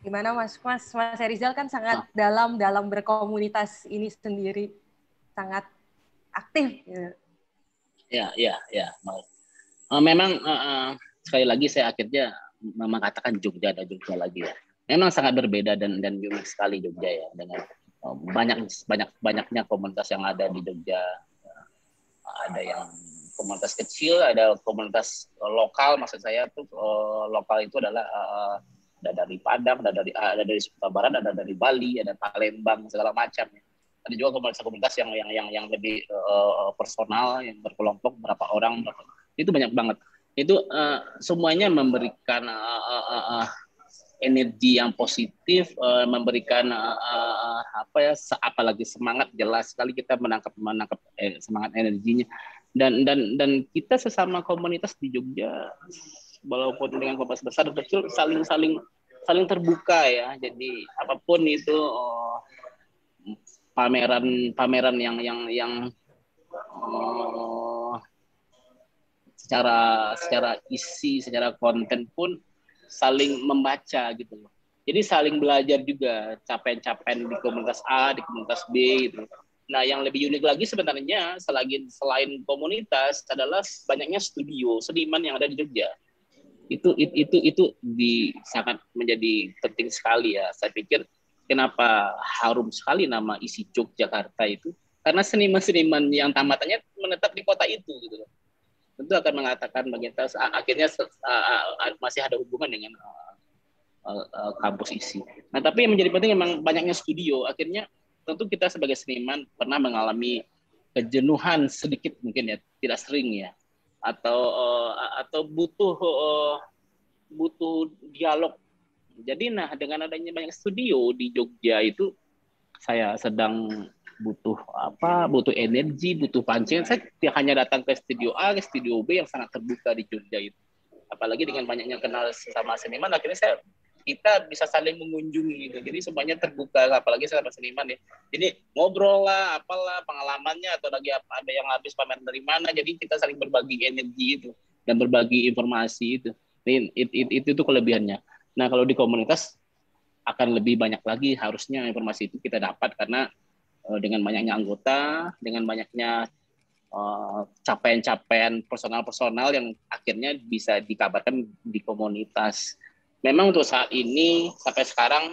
Gimana Mas? Mas Mas Rizal kan sangat ah. dalam dalam berkomunitas ini sendiri, sangat aktif. Ya, ya, ya. Uh, memang uh, uh, sekali lagi saya akhirnya mengatakan Jogja dan Jogja lagi ya. Memang sangat berbeda dan dan unik sekali Jogja ya dengan banyak banyak banyaknya komunitas yang ada di Jogja. Ada yang komunitas kecil, ada komunitas lokal. Maksud saya tuh uh, lokal itu adalah uh, ada dari Padang, ada dari ada dari Sumatera Barat, ada dari Bali, ada Palembang segala macam. Ada juga komunitas-komunitas yang yang yang yang lebih personal, yang berkelompok berapa orang, itu banyak banget. Itu semuanya memberikan energi yang positif, uh, memberikan uh, apa ya, apalagi semangat jelas sekali kita menangkap menangkap eh, semangat energinya dan dan dan kita sesama komunitas di Jogja walaupun dengan komunitas besar dan kecil saling saling saling terbuka ya. Jadi apa pun itu oh, pameran pameran yang yang yang oh, secara secara isi, secara konten pun saling membaca gitu loh. Jadi saling belajar juga capaian-capaian di komunitas A, di komunitas B gitu. Nah, yang lebih unik lagi sebenarnya selain selain komunitas adalah banyaknya studio seniman yang ada di Jogja itu itu itu di sangat menjadi penting sekali ya saya pikir kenapa harum sekali nama isi Yogyakarta itu karena seniman-seniman yang tamatannya menetap di kota itu gitu loh tentu akan mengatakan bagaimana akhirnya masih ada hubungan dengan kampus isi. Nah tapi yang menjadi penting memang banyaknya studio. Akhirnya tentu kita sebagai seniman pernah mengalami kejenuhan sedikit mungkin ya, tidak sering ya atau uh, atau butuh uh, butuh dialog. Jadi nah dengan adanya banyak studio di Jogja itu saya sedang butuh apa butuh energi butuh pancing saya hanya datang ke studio A ke studio B yang sangat terbuka di Jogja itu apalagi dengan banyaknya kenal sama seniman akhirnya saya kita bisa saling mengunjungi gitu. Jadi semuanya terbuka, apalagi sama seniman ya. Jadi ngobrol lah, apalah pengalamannya atau lagi ada yang habis pamer dari mana. Jadi kita saling berbagi energi itu dan berbagi informasi itu. Ini it, it, it, kelebihannya. Nah kalau di komunitas akan lebih banyak lagi harusnya informasi itu kita dapat karena dengan banyaknya anggota, dengan banyaknya uh, capaian-capaian personal-personal yang akhirnya bisa dikabarkan di komunitas. Memang untuk saat ini sampai sekarang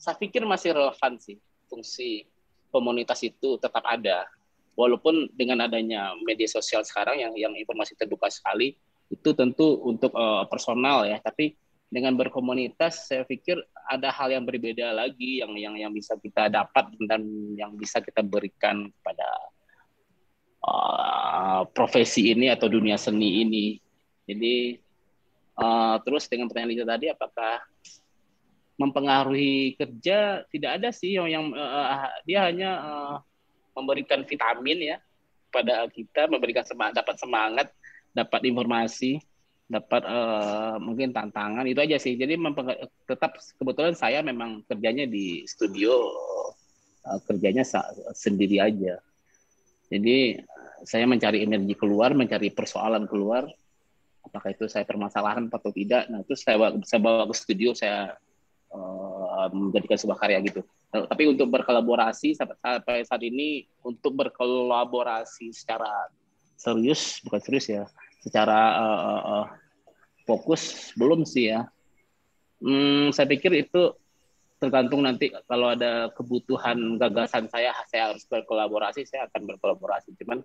saya pikir masih relevan sih fungsi komunitas itu tetap ada. Walaupun dengan adanya media sosial sekarang yang yang informasi terbuka sekali itu tentu untuk uh, personal ya. Tapi dengan berkomunitas saya pikir ada hal yang berbeda lagi yang yang yang bisa kita dapat dan yang bisa kita berikan pada uh, profesi ini atau dunia seni ini jadi Uh, terus dengan pertanyaan Lisa tadi, apakah mempengaruhi kerja? Tidak ada sih yang, yang uh, dia hanya uh, memberikan vitamin ya pada kita, memberikan semangat, dapat semangat, dapat informasi, dapat uh, mungkin tantangan itu aja sih. Jadi tetap kebetulan saya memang kerjanya di studio, uh, kerjanya sendiri aja. Jadi saya mencari energi keluar, mencari persoalan keluar, apakah itu saya permasalahkan atau tidak nah itu saya bawa, saya bawa ke studio saya menjadikan sebuah karya gitu nah, tapi untuk berkolaborasi sampai saat ini untuk berkolaborasi secara serius bukan serius ya secara uh, uh, fokus? Belum sih ya. Hmm, saya pikir itu tergantung nanti kalau ada kebutuhan gagasan saya saya harus berkolaborasi saya akan berkolaborasi. Cuman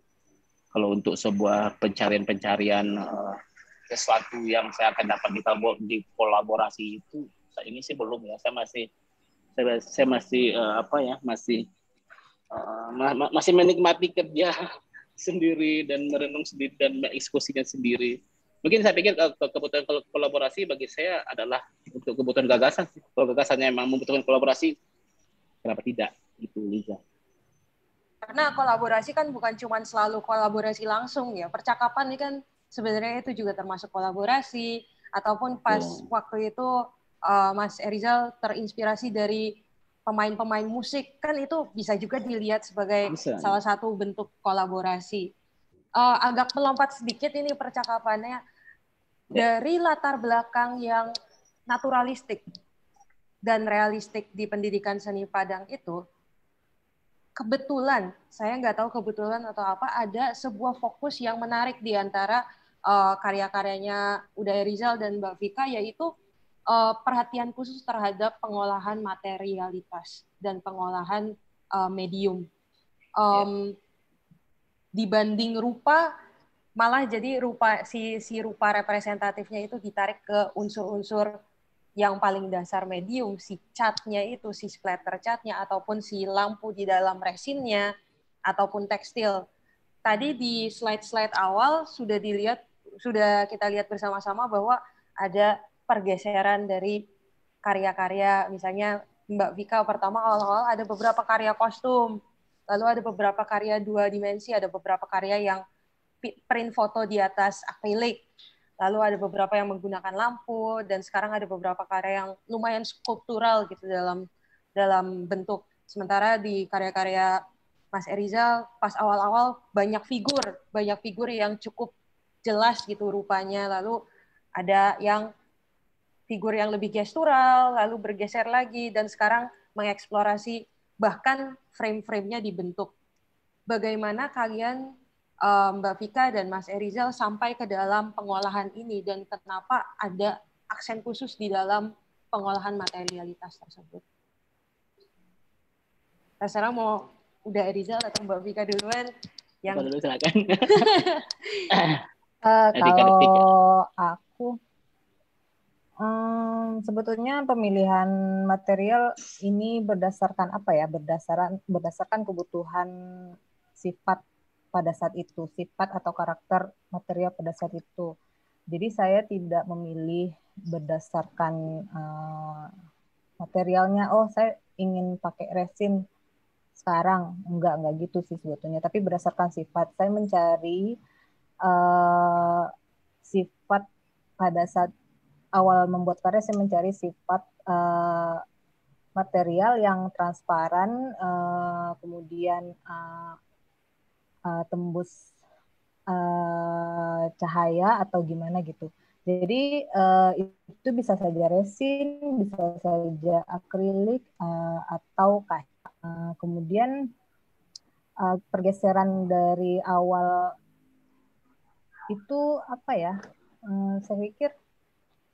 kalau untuk sebuah pencarian-pencarian uh, sesuatu yang saya akan dapat di, kolaborasi itu ini sih belum ya. Saya masih saya, saya masih uh, apa ya masih uh, ma masih menikmati kerja *laughs* sendiri dan merenung sendiri dan mengeksekusinya sendiri mungkin saya pikir uh, kebutuhan kolaborasi bagi saya adalah untuk kebutuhan gagasan kalau gagasannya memang membutuhkan kolaborasi kenapa tidak itu Liza karena kolaborasi kan bukan cuma selalu kolaborasi langsung ya percakapan ini kan sebenarnya itu juga termasuk kolaborasi ataupun pas waktu itu uh, Mas Erizal terinspirasi dari pemain-pemain musik kan itu bisa juga dilihat sebagai bisa. salah satu bentuk kolaborasi. Uh, agak melompat sedikit ini percakapannya ya. Dari latar belakang yang naturalistik. dan realistik di pendidikan seni Padang itu, kebetulan, saya nggak tahu kebetulan atau apa, ada sebuah fokus yang menarik di antara uh, karya-karyanya Uday Rizal dan Mbak Vika, yaitu uh, perhatian khusus terhadap pengolahan materialitas dan pengolahan uh, medium. Um, dibanding rupa, malah jadi rupa si si rupa representatifnya itu ditarik ke unsur-unsur yang paling dasar medium, si catnya itu, si splatter catnya, ataupun si lampu di dalam resinnya, ataupun tekstil. Tadi di slide-slide awal sudah dilihat, sudah kita lihat bersama-sama bahwa ada pergeseran dari karya-karya, misalnya Mbak Vika pertama awal-awal ada beberapa karya kostum, lalu ada beberapa karya dua dimensi, ada beberapa karya yang print foto di atas akrilik, lalu ada beberapa yang menggunakan lampu dan sekarang ada beberapa karya yang lumayan skulptural gitu dalam dalam bentuk. Sementara di karya-karya Mas Erizal pas awal-awal banyak figur banyak figur yang cukup jelas gitu rupanya. Lalu ada yang figur yang lebih gestural lalu bergeser lagi dan sekarang mengeksplorasi bahkan frame-framenya dibentuk. Bagaimana kalian Mbak Vika dan Mas Erizal sampai ke dalam pengolahan ini dan kenapa ada aksen khusus di dalam pengolahan materialitas tersebut. Terserah mau udah Erizal atau Mbak Vika duluan yang dulu silakan. *laughs* uh, kalau aku um, sebetulnya pemilihan material ini berdasarkan apa ya? Berdasarkan berdasarkan kebutuhan sifat pada saat itu, sifat atau karakter material pada saat itu. Jadi saya tidak memilih berdasarkan uh, materialnya. Oh, saya ingin pakai resin sekarang. Enggak, enggak gitu sih sebetulnya. Tapi berdasarkan sifat, saya mencari uh, sifat pada saat awal membuat karya saya mencari sifat uh, material yang transparan, uh, kemudian uh, uh, tembus uh, cahaya atau gimana gitu. Jadi uh, itu bisa saja resin, bisa saja akrilik uh, atau kaca. Uh, kemudian uh, pergeseran dari awal itu apa ya? Uh, saya pikir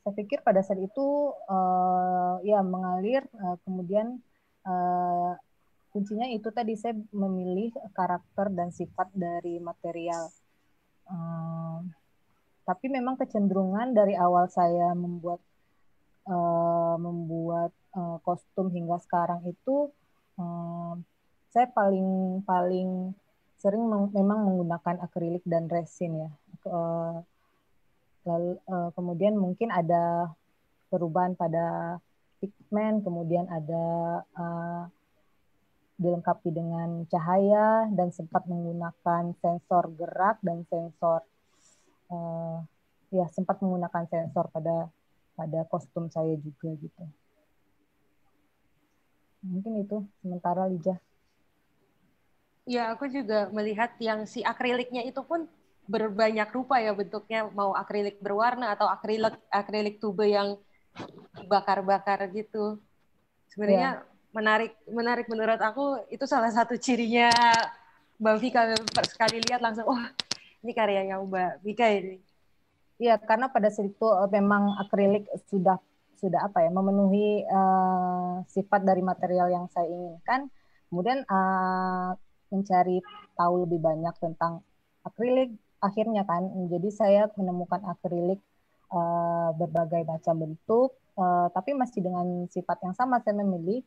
saya pikir pada saat itu uh, ya mengalir, uh, kemudian uh, kuncinya itu tadi saya memilih karakter dan sifat dari material. Um, tapi memang kecenderungan dari awal saya membuat uh, membuat uh, kostum hingga sekarang itu uh, saya paling paling sering meng, memang menggunakan akrilik dan resin ya. Uh, lalu uh, kemudian mungkin ada perubahan pada pigmen, kemudian ada uh, dilengkapi dengan cahaya dan sempat menggunakan sensor gerak dan sensor uh, ya sempat menggunakan sensor pada pada kostum saya juga gitu. Mungkin itu sementara Lija. Ya, aku juga melihat yang si akriliknya itu pun berbanyak rupa ya bentuknya, mau akrilik berwarna atau akrilik akrilik tube yang bakar-bakar gitu. Sebenarnya ya menarik menarik menurut aku itu salah satu cirinya Mbak Vika sekali lihat langsung wah oh, ini karyanya Mbak Vika ini. Iya karena pada saat itu eh, memang akrilik sudah sudah apa ya memenuhi uh, sifat dari material yang saya inginkan. Kemudian uh, mencari tahu lebih banyak tentang akrilik akhirnya kan jadi saya menemukan akrilik uh, berbagai macam bentuk uh, tapi masih dengan sifat yang sama saya memilih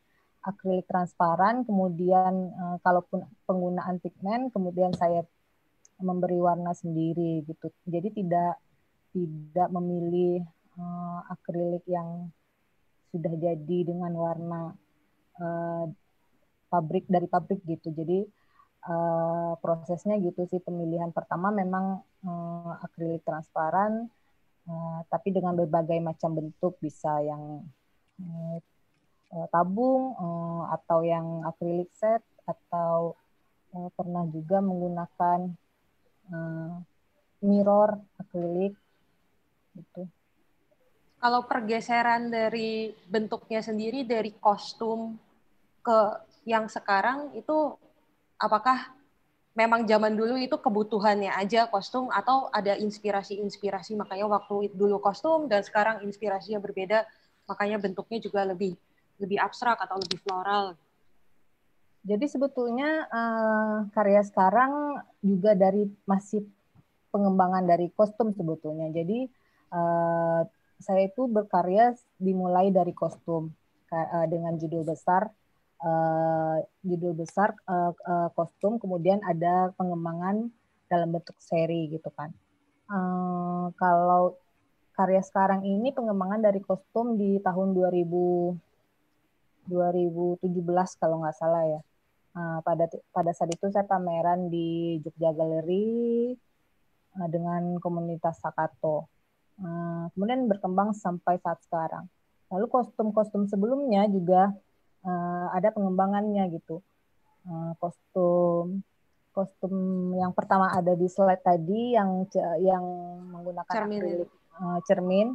akrilik transparan, kemudian uh, kalaupun penggunaan pigmen, kemudian saya memberi warna sendiri gitu. Jadi tidak tidak memilih uh, akrilik yang sudah jadi dengan warna uh, pabrik dari pabrik gitu. Jadi uh, prosesnya gitu sih pemilihan pertama memang uh, akrilik transparan, uh, tapi dengan berbagai macam bentuk bisa yang uh, tabung uh, atau yang akrilik set atau uh, pernah juga menggunakan mirror akrilik gitu. kalau pergeseran dari bentuknya sendiri dari kostum ke yang sekarang itu apakah memang zaman dulu itu kebutuhannya aja kostum atau ada inspirasi-inspirasi makanya waktu dulu kostum dan sekarang inspirasinya berbeda makanya bentuknya juga lebih lebih abstrak atau lebih floral. Jadi sebetulnya uh, karya sekarang juga dari masih pengembangan dari kostum sebetulnya. Jadi uh, saya itu berkarya dimulai dari kostum uh, dengan judul besar uh, judul besar uh, uh, kostum kemudian ada pengembangan dalam bentuk seri gitu kan uh, kalau karya sekarang ini pengembangan dari kostum di tahun 2000 2017 kalau nggak salah ya uh, pada pada saat itu saya pameran di Jogja Gallery uh, dengan komunitas Sakato Eh, kemudian berkembang sampai saat sekarang. Lalu kostum-kostum sebelumnya juga uh, ada pengembangannya gitu. Uh, kostum kostum yang pertama ada di slide tadi yang yang menggunakan cermin, akrilik, uh, cermin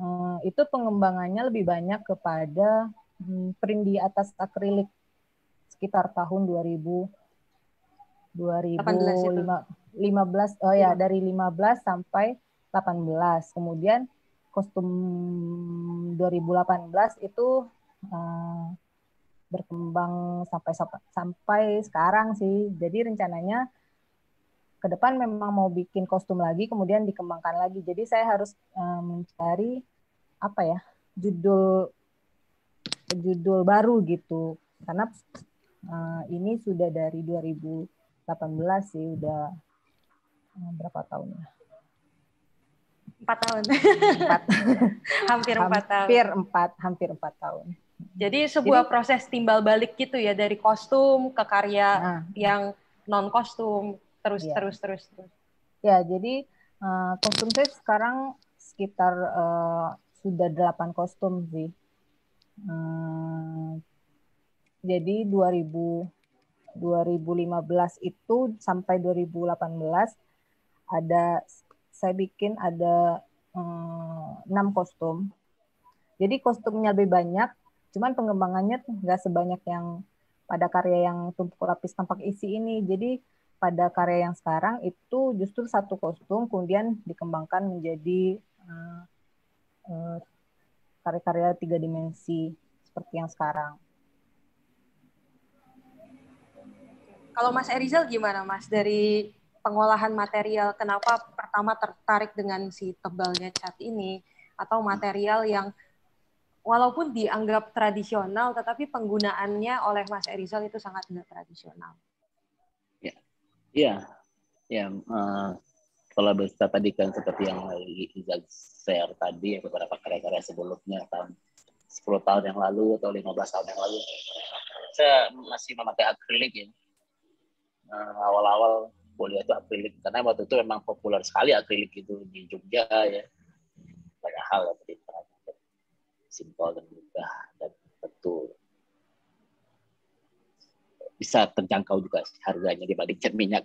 uh, itu pengembangannya lebih banyak kepada print di atas akrilik sekitar tahun 2000 2015 oh ya dari 15 sampai 18. Kemudian kostum 2018 itu uh, berkembang sampai sampai sekarang sih. Jadi rencananya ke depan memang mau bikin kostum lagi, kemudian dikembangkan lagi. Jadi saya harus uh, mencari apa ya judul judul baru gitu, karena uh, ini sudah dari 2018 sih, udah uh, berapa tahun ya? Empat tahun. *laughs* *laughs* Empat. hampir empat tahun. Hampir empat, hampir empat tahun. Jadi sebuah jadi, proses timbal balik gitu ya dari kostum ke karya nah, yang non kostum terus iya. terus terus terus. Ya jadi uh, kostum saya sekarang sekitar uh, sudah delapan kostum sih. Uh, jadi 2000 2015 itu sampai 2018 ada saya bikin ada eh, enam kostum. Jadi kostumnya lebih banyak, cuman pengembangannya nggak sebanyak yang pada karya yang tumpuk lapis tampak isi ini. Jadi pada karya yang sekarang itu justru satu kostum kemudian dikembangkan menjadi uh, karya-karya tiga dimensi seperti yang sekarang. Kalau Mas Erizal gimana Mas dari pengolahan material kenapa pertama tertarik dengan si tebalnya cat ini atau material yang walaupun dianggap tradisional tetapi penggunaannya oleh Mas Erizal itu sangat tidak tradisional. Ya, ya, ya. Uh, kalau bisa tadi kan seperti yang Izal share tadi beberapa karya-karya sebelumnya tahun 10 tahun yang lalu atau 15 tahun yang lalu. Saya masih memakai akrilik ya. Uh, awal-awal kuliah itu akrilik karena waktu itu memang populer sekali akrilik itu di Jogja ya. Banyak hal ya tadi simpel dan mudah dan tentu bisa terjangkau juga harganya dibanding cat minyak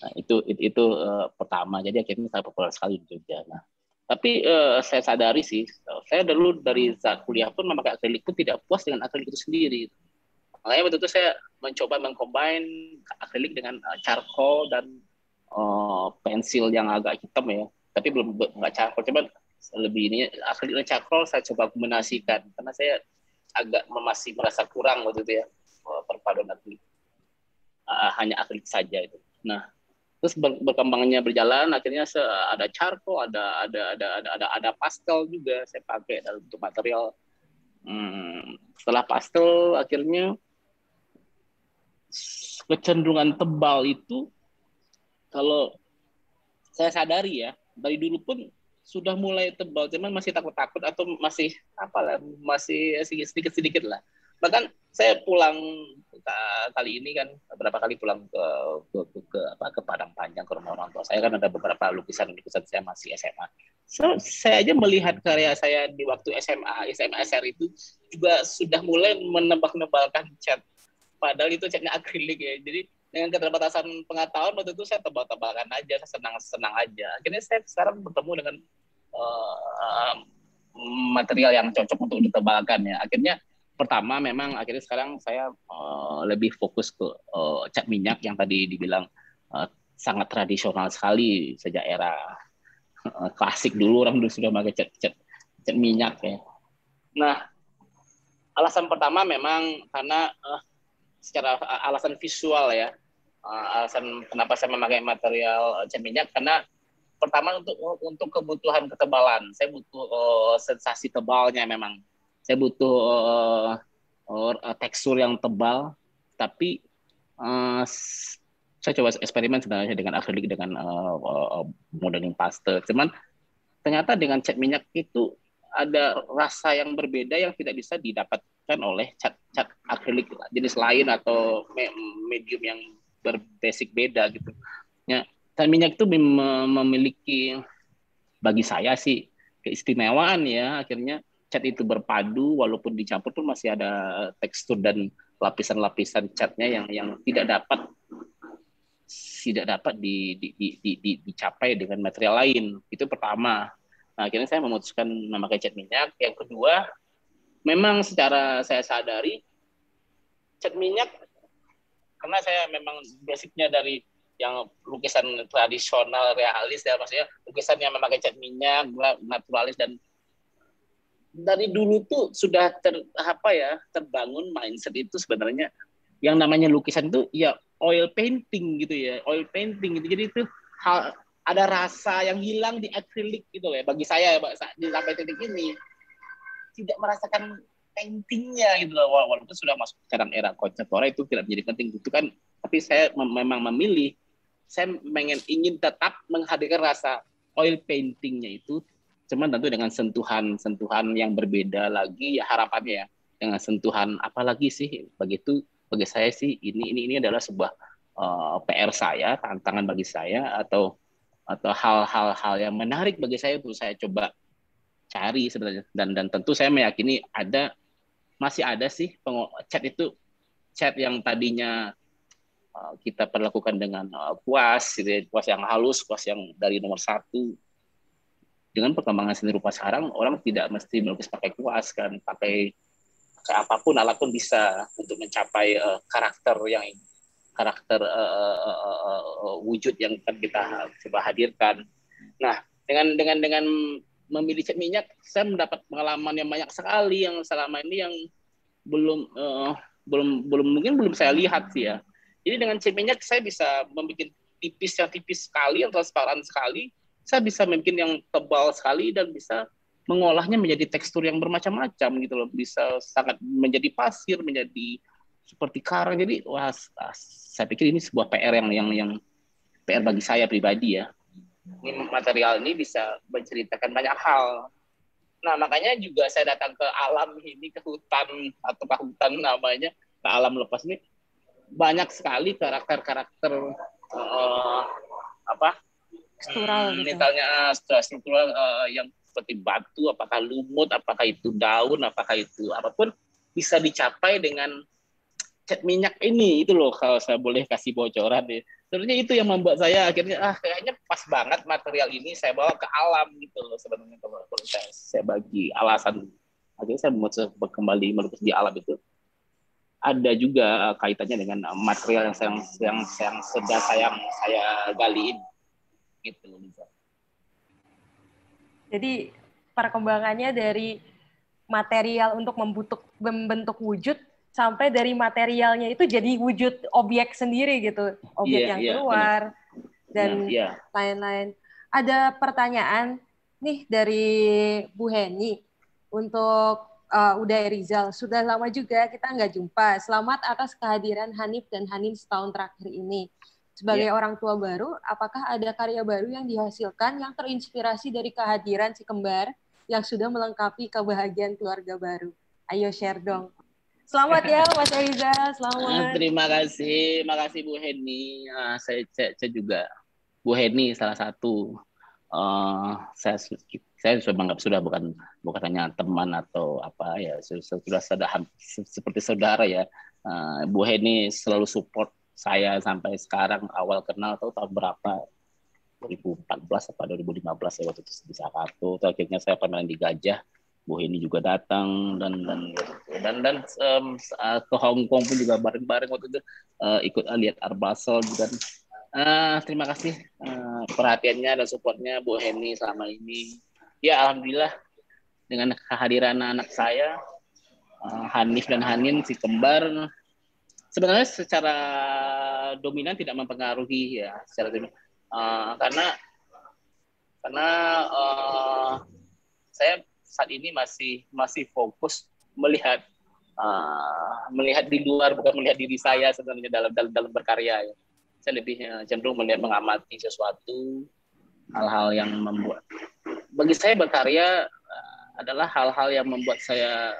nah, itu itu, itu uh, pertama. Jadi akhirnya sangat populer sekali di Jogja. Nah tapi uh, saya sadari sih saya dulu dari saat kuliah pun memakai akrilik pun tidak puas dengan akrilik itu sendiri. Makanya waktu itu saya mencoba mengcombine akrilik dengan uh, charcoal dan uh, pensil yang agak hitam ya. Tapi belum nggak charcoal. Coba lebih ini akrilik dan charcoal saya coba kombinasikan. Karena saya agak masih merasa kurang waktu itu ya perpaduan akrilik. Uh, hanya akrilik saja itu. Nah terus ber, berkembangnya berjalan akhirnya ada charcoal ada ada ada ada ada ada pastel juga saya pakai dalam bentuk material. Hmm, setelah pastel akhirnya kecenderungan tebal itu kalau saya sadari ya dari dulu pun sudah mulai tebal cuman masih takut-takut atau masih apa lah masih sedikit sedikit lah bahkan saya pulang kali ini kan beberapa kali pulang ke ke, ke, ke apa ke Padang Panjang ke rumah orang tua saya. Kan ada beberapa lukisan lukisan saya masih SMA so, saya aja melihat karya saya di waktu SMA SMA SR itu juga sudah mulai menebak-nebalkan cat padahal itu catnya akrilik ya. Jadi dengan keterbatasan pengetahuan waktu itu saya tebak-tebakan aja saya senang senang aja. Akhirnya saya sekarang bertemu dengan uh, material yang cocok untuk ditebalkan ya. Akhirnya pertama memang akhirnya sekarang saya uh, lebih fokus ke uh, cat minyak yang tadi dibilang uh, sangat tradisional sekali sejak era uh, klasik dulu orang dulu sudah pakai cat cat cat minyak ya. Nah, alasan pertama memang karena uh, secara alasan visual ya. Uh, alasan kenapa saya memakai material cat minyak karena pertama untuk untuk kebutuhan ketebalan saya butuh uh, sensasi tebalnya memang saya butuh uh, uh, tekstur yang tebal tapi uh, saya coba eksperimen sebenarnya dengan akrilik dengan uh, uh, modeling paste. Cuman ternyata dengan cat minyak itu ada rasa yang berbeda yang tidak bisa didapatkan oleh cat cat akrilik jenis lain atau medium yang berbasic beda gitu. Ya dan minyak itu memiliki bagi saya sih keistimewaan ya akhirnya cat itu berpadu walaupun dicampur pun masih ada tekstur dan lapisan-lapisan catnya yang yang tidak dapat tidak dapat di, di, di, di, di, dicapai dengan material lain. Itu pertama. Nah, akhirnya saya memutuskan memakai cat minyak. Yang kedua memang secara saya sadari cat minyak karena saya memang basicnya dari yang lukisan tradisional realis ya maksudnya lukisan yang memakai cat minyak naturalis dan dari dulu tuh sudah ter apa ya terbangun mindset itu sebenarnya. Yang namanya lukisan itu ya oil painting gitu ya oil painting gitu. Jadi itu hal ada rasa yang hilang di akrilik gitu ya bagi saya ya di sampai titik ini. Tidak merasakan paintingnya gitu loh walaupun sudah masuk sekarang era konseptual itu tidak menjadi penting. Gitu kan tapi saya memang memilih saya ingin tetap menghadirkan rasa oil paintingnya itu cuman tentu dengan sentuhan-sentuhan yang berbeda lagi ya harapannya ya dengan sentuhan apalagi sih begitu bagi saya sih ini ini ini adalah sebuah uh, eh, PR saya tantangan bagi saya atau atau hal-hal hal yang menarik bagi saya untuk saya coba cari sebenarnya dan dan tentu saya meyakini ada masih ada sih chat itu chat yang tadinya Uh, kita perlakukan dengan uh, kuas, gitu ya, kuas yang halus, kuas yang dari nomor satu. Dengan perkembangan seni rupa sekarang, orang tidak mesti melukis pakai kuas kan, pakai pakai apa pun alat pun bisa untuk mencapai uh, karakter yang karakter uh, uh, uh, wujud yang akan kita coba hadirkan. Nah, dengan dengan dengan memilih cat minyak, saya mendapat pengalaman yang banyak sekali yang selama ini yang belum uh, belum belum mungkin belum saya lihat sih ya jadi dengan cat minyak saya bisa membuat tipis yang tipis sekali, yang transparan sekali. Saya bisa membuat yang tebal sekali dan bisa mengolahnya menjadi tekstur yang bermacam-macam gitu loh. Bisa sangat menjadi pasir, menjadi seperti karang. Jadi wah saya pikir ini sebuah PR yang yang yang PR bagi saya pribadi ya. Ini material ini bisa menceritakan banyak hal. Nah, makanya juga saya datang ke alam ini, ke hutan atau ke hutan namanya, ke alam lepas ini banyak sekali karakter-karakter uh, apa struktural hmm, misalnya uh, struktural uh, yang seperti batu apakah lumut apakah itu daun apakah itu apa pun bisa dicapai dengan cat minyak ini. Itu loh kalau saya boleh kasih bocoran ya sebenarnya itu yang membuat saya akhirnya ah kayaknya pas banget material ini saya bawa ke alam gitu loh sebenarnya kalau saya, saya bagi alasan. Akhirnya saya mau kembali melukis di alam itu. Ada juga uh, kaitannya dengan material yang yang yang, yang sedang saya saya gali ini gitu Lisa. Jadi perkembangannya dari material untuk membentuk membentuk wujud sampai dari materialnya itu jadi wujud objek sendiri gitu, objek yeah, yang yeah, keluar benar. dan yeah. lain-lain. Ada pertanyaan nih dari Bu Heni untuk uh, Uday Rizal. Sudah lama juga kita nggak jumpa. Selamat atas kehadiran Hanif dan Hanin setahun terakhir ini. Sebagai yeah. orang tua baru, apakah ada karya baru yang dihasilkan yang terinspirasi dari kehadiran si kembar yang sudah melengkapi kebahagiaan keluarga baru? Ayo share dong. Selamat ya *laughs* Mas Rizal, selamat. Terima kasih, makasih Bu Heni. Uh, saya, saya, saya juga Bu Heni salah satu uh, saya saya sudah menganggap sudah bukan bukan hanya teman atau apa ya sudah sudah, sudah seperti saudara ya uh, Bu Heni selalu support saya sampai sekarang awal kenal tahu tahun berapa 2014 atau 2015 ya waktu itu di Jakarta akhirnya saya pernah di Gajah Bu Heni juga datang dan dan dan dan um, ke Hong Kong pun juga bareng-bareng waktu itu uh, ikut uh, lihat Art Basel juga. Uh, terima kasih uh, perhatiannya dan supportnya Bu Heni selama ini. Ya alhamdulillah dengan kehadiran anak saya uh, Hanif dan Hanin si kembar sebenarnya secara dominan tidak mempengaruhi ya secara dominan. Uh, karena karena uh, saya saat ini masih masih fokus melihat uh, melihat di luar bukan melihat diri saya sebenarnya dalam dalam, dalam berkarya ya. Saya lebih cenderung melihat mengamati sesuatu hal-hal yang membuat bagi saya berkarya adalah hal-hal yang membuat saya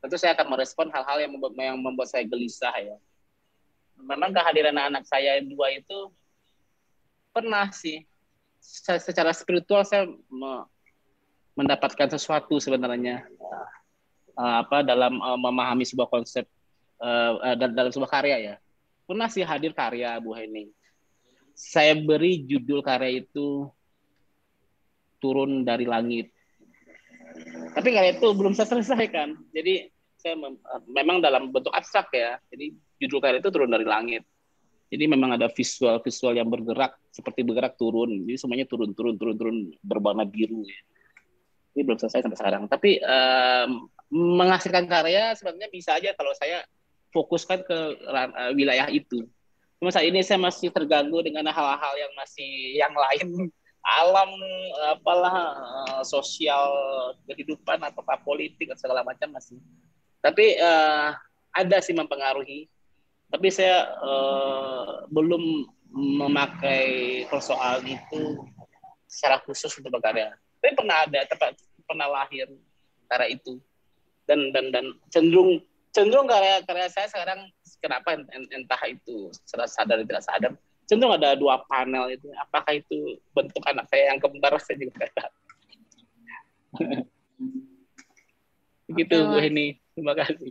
tentu saya akan merespon hal-hal yang membuat yang saya gelisah ya. Memang kehadiran anak saya dua itu pernah sih secara spiritual saya mendapatkan sesuatu sebenarnya uh, apa dalam uh, memahami sebuah konsep uh, uh, dalam sebuah karya ya. Pernah sih hadir karya Bu Henning. Saya beri judul karya itu turun dari langit. Tapi karya itu belum saya selesaikan. Jadi saya mem memang dalam bentuk abstrak ya. Jadi judul karya itu turun dari langit. Jadi memang ada visual-visual yang bergerak seperti bergerak turun. Jadi semuanya turun, turun, turun, turun berwarna biru. Ya ini belum selesai sampai sekarang. Tapi um, menghasilkan karya sebenarnya bisa aja kalau saya fokuskan ke wilayah itu. Cuma saat ini saya masih terganggu dengan hal-hal yang masih yang lain alam apalah uh, sosial kehidupan atau politik atau segala macam masih. Tapi uh, ada sih mempengaruhi. Tapi saya uh, belum memakai persoalan itu secara khusus untuk berkarya tapi pernah ada tempat pernah lahir cara itu dan dan dan cenderung cenderung karya karya saya sekarang kenapa entah itu secara sadar tidak sadar cenderung ada dua panel itu. Apakah itu bentuk anak saya yang kembar saya juga tidak tahu. *laughs* Begitu Bu ini terima kasih.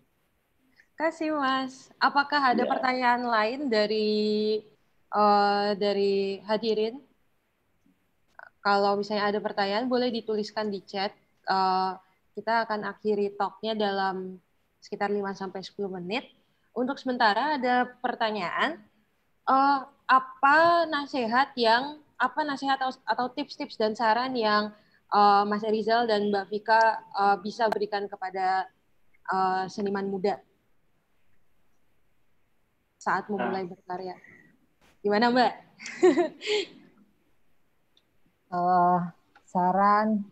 Kasih mas. Apakah ada ya. pertanyaan lain dari uh, dari hadirin? Kalau misalnya ada pertanyaan, boleh dituliskan di chat. Uh, kita akan akhiri talknya dalam sekitar 5-10 menit. Untuk sementara ada pertanyaan, uh, apa nasihat yang apa nasihat atau tips-tips dan saran yang uh, Mas Rizal dan Mbak Vika uh, bisa berikan kepada uh, seniman muda saat memulai nah. berkarya? Gimana Mbak? uh, *laughs* saran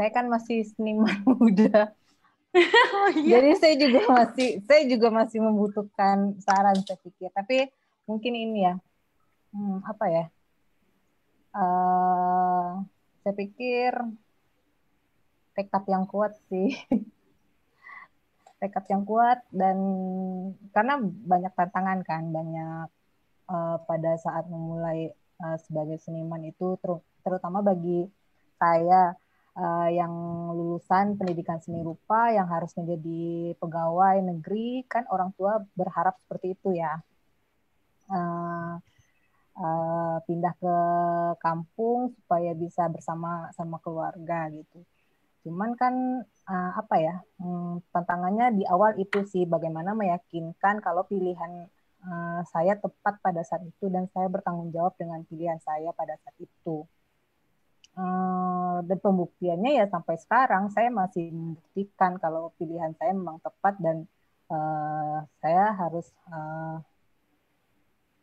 saya kan masih seniman *laughs* muda *laughs* oh, iya. jadi saya juga masih saya juga masih membutuhkan saran saya pikir tapi mungkin ini ya. Hmm, apa ya? Uh, saya pikir tekad yang kuat sih. *laughs* Tekad yang kuat dan karena banyak tantangan kan banyak uh, pada saat memulai uh, sebagai seniman itu ter terutama bagi saya uh, yang lulusan pendidikan seni rupa yang harus menjadi pegawai negeri kan orang tua berharap seperti itu ya uh, pindah ke kampung supaya bisa bersama sama keluarga gitu. Cuman kan uh, apa ya hmm, tantangannya di awal itu sih bagaimana meyakinkan kalau pilihan uh, saya tepat pada saat itu dan saya bertanggung jawab dengan pilihan saya pada saat itu. Dan pembuktiannya ya sampai sekarang saya masih membuktikan kalau pilihan saya memang tepat dan uh, saya harus uh,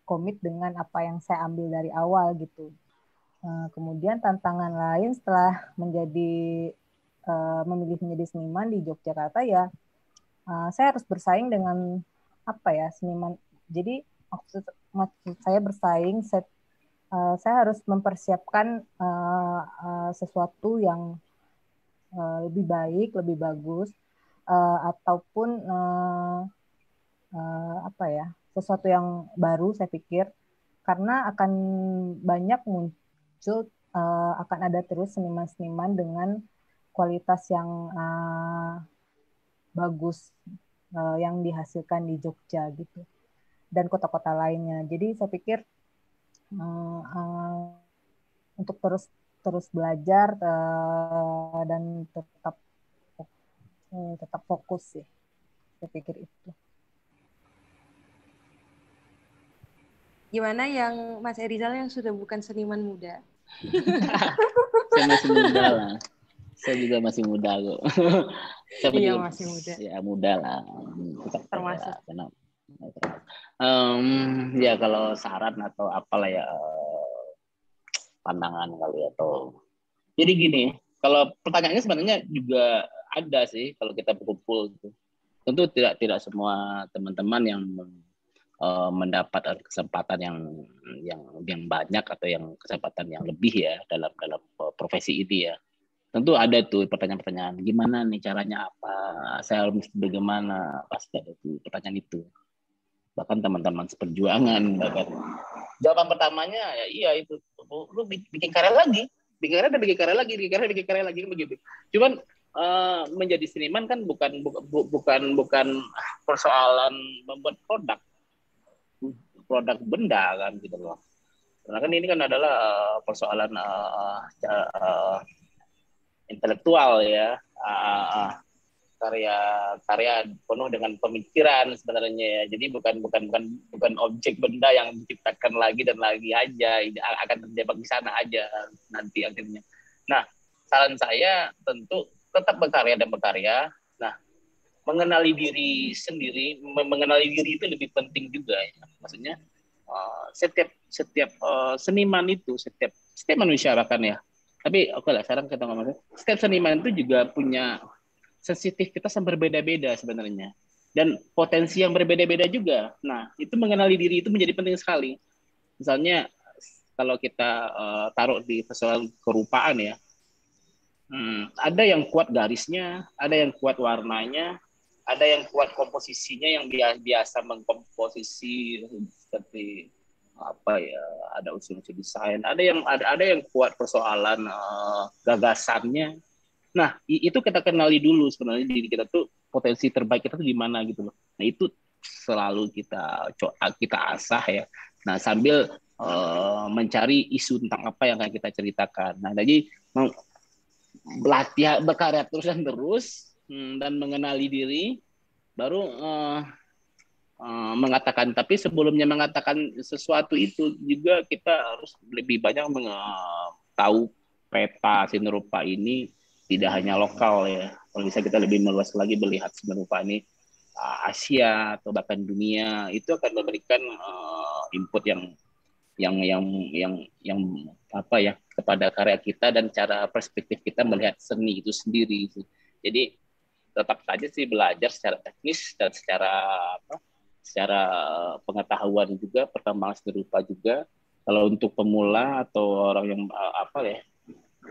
komit dengan apa yang saya ambil dari awal gitu. Uh, kemudian tantangan lain setelah menjadi uh, memilih menjadi seniman di Yogyakarta ya uh, saya harus bersaing dengan apa ya seniman. Jadi maksud maksud saya bersaing saya saya harus mempersiapkan sesuatu yang lebih baik, lebih bagus, ataupun apa ya, sesuatu yang baru saya pikir, karena akan banyak muncul, uh, akan ada terus seniman-seniman dengan kualitas yang uh, bagus uh, yang dihasilkan di Jogja gitu dan kota-kota lainnya. Jadi saya pikir uh, uh, untuk terus terus belajar uh, dan tetap tetap fokus sih. Saya pikir itu. Gimana yang Mas Erizal yang sudah bukan seniman muda? *laughs* saya masih muda lah. Saya juga masih muda kok. *laughs* saya iya juga, masih muda. Ya muda lah. Termasuk. Ya, um, ya kalau saran atau apalah ya pandangan kali atau jadi gini kalau pertanyaannya sebenarnya juga ada sih kalau kita berkumpul gitu. tentu tidak tidak semua teman-teman yang uh, mendapat kesempatan yang yang yang banyak atau yang kesempatan yang lebih ya dalam dalam profesi ini ya. Tentu ada tuh pertanyaan-pertanyaan gimana nih caranya apa? Saya harus bagaimana? Pasti ada tuh pertanyaan itu. Bahkan teman-teman seperjuangan bahkan. Jawaban pertamanya ya iya itu. Lu bikin karya lagi. Bikin karya dan bikin karya lagi bikin karya bikin karya lagi begitu. Cuman uh, menjadi seniman kan bukan bukan bukan persoalan membuat produk produk benda kan gitu loh karena kan ini kan adalah uh, persoalan uh, uh, intelektual ya uh, karya karya penuh dengan pemikiran sebenarnya ya. Jadi bukan bukan bukan bukan objek benda yang diciptakan lagi dan lagi aja akan terjebak di sana aja nanti akhirnya. Nah, saran saya tentu tetap berkarya dan berkarya. Nah, mengenali diri sendiri, mengenali diri itu lebih penting juga ya. Maksudnya uh, setiap setiap uh, seniman itu setiap setiap manusia bahkan ya. Tapi oke okay lah, sekarang kita ngomong setiap seniman itu juga punya sensitivitas yang berbeda-beda sebenarnya dan potensi yang berbeda-beda juga. Nah, itu mengenali diri itu menjadi penting sekali. Misalnya kalau kita uh, taruh di persoalan kerupaan ya, hmm, ada yang kuat garisnya, ada yang kuat warnanya, ada yang kuat komposisinya yang biasa mengkomposisi seperti apa ya ada unsur-unsur desain ada yang ada ada yang kuat persoalan uh, gagasannya Nah, itu kita kenali dulu sebenarnya diri kita tuh potensi terbaik kita tuh di mana gitu loh. Nah, itu selalu kita kita asah ya. Nah, sambil uh, mencari isu tentang apa yang akan kita ceritakan. Nah, jadi berlatih berkarya terus dan terus hmm, dan mengenali diri baru uh, uh, mengatakan tapi sebelumnya mengatakan sesuatu itu juga kita harus lebih banyak tahu peta sinerupa ini tidak hanya lokal ya. Kalau bisa kita lebih meluas lagi melihat sebenarnya ini uh, Asia atau bahkan dunia itu akan memberikan uh, input yang yang yang yang yang apa ya kepada karya kita dan cara perspektif kita melihat seni itu sendiri. Jadi tetap saja sih belajar secara teknis dan secara apa secara pengetahuan juga perkembangan seni rupa juga. Kalau untuk pemula atau orang yang uh, apa ya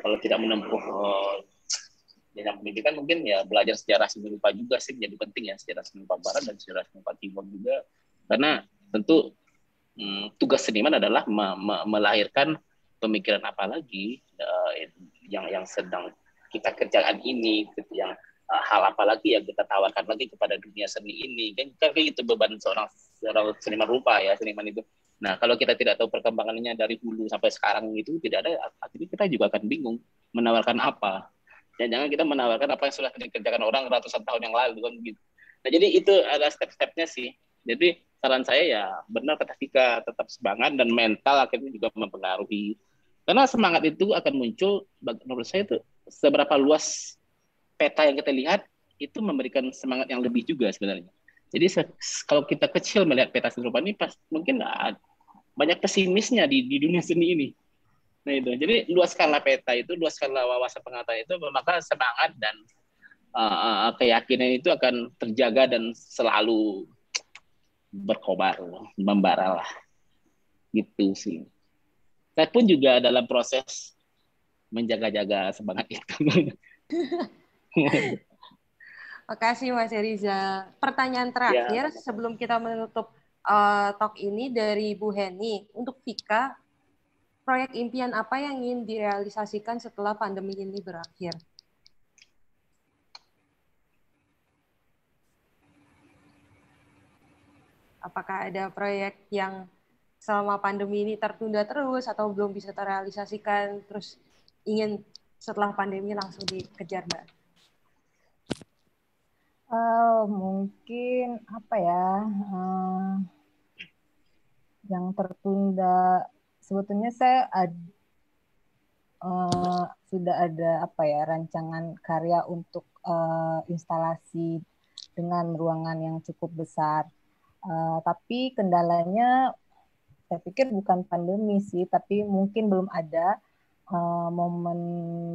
kalau tidak menempuh uh, jenjang pendidikan mungkin ya belajar sejarah seni rupa juga sih menjadi penting ya sejarah seni rupa barat dan sejarah seni rupa timur juga. Karena tentu hmm, tugas seniman adalah me me melahirkan pemikiran apa lagi uh, yang yang sedang kita kerjakan ini gitu uh, hal apa lagi yang kita tawarkan lagi kepada dunia seni ini kan kan itu beban seorang seorang seniman rupa ya seniman itu nah kalau kita tidak tahu perkembangannya dari dulu sampai sekarang itu tidak ada akhirnya kita juga akan bingung menawarkan apa dan jangan kita menawarkan apa yang sudah dikerjakan orang ratusan tahun yang lalu kan begitu. Nah jadi itu ada step-stepnya sih. Jadi saran saya ya benar ketika tetap semangat dan mental akhirnya juga mempengaruhi. Karena semangat itu akan muncul menurut saya itu seberapa luas peta yang kita lihat itu memberikan semangat yang lebih juga sebenarnya. Jadi kalau kita kecil melihat peta seni rupa ini pas mungkin banyak pesimisnya di, di dunia seni ini. Nah itu. Jadi luas skala peta itu, luas skala wawasan pengetahuan itu, maka semangat dan uh, keyakinan itu akan terjaga dan selalu berkobar, membara lah. Gitu sih. Saya pun juga dalam proses menjaga-jaga semangat itu. *laughs* *laughs* Makasih Mas Eriza. Pertanyaan terakhir ya. sebelum kita menutup uh, talk ini dari Bu Heni. Untuk Vika, proyek impian apa yang ingin direalisasikan setelah pandemi ini berakhir? Apakah ada proyek yang selama pandemi ini tertunda terus atau belum bisa terrealisasikan, terus ingin setelah pandemi langsung dikejar, Mbak? Uh, mungkin apa ya uh, yang tertunda sebetulnya saya ad, uh, sudah ada apa ya rancangan karya untuk uh, instalasi dengan ruangan yang cukup besar. Uh, tapi kendalanya saya pikir bukan pandemi sih tapi mungkin belum ada uh, momen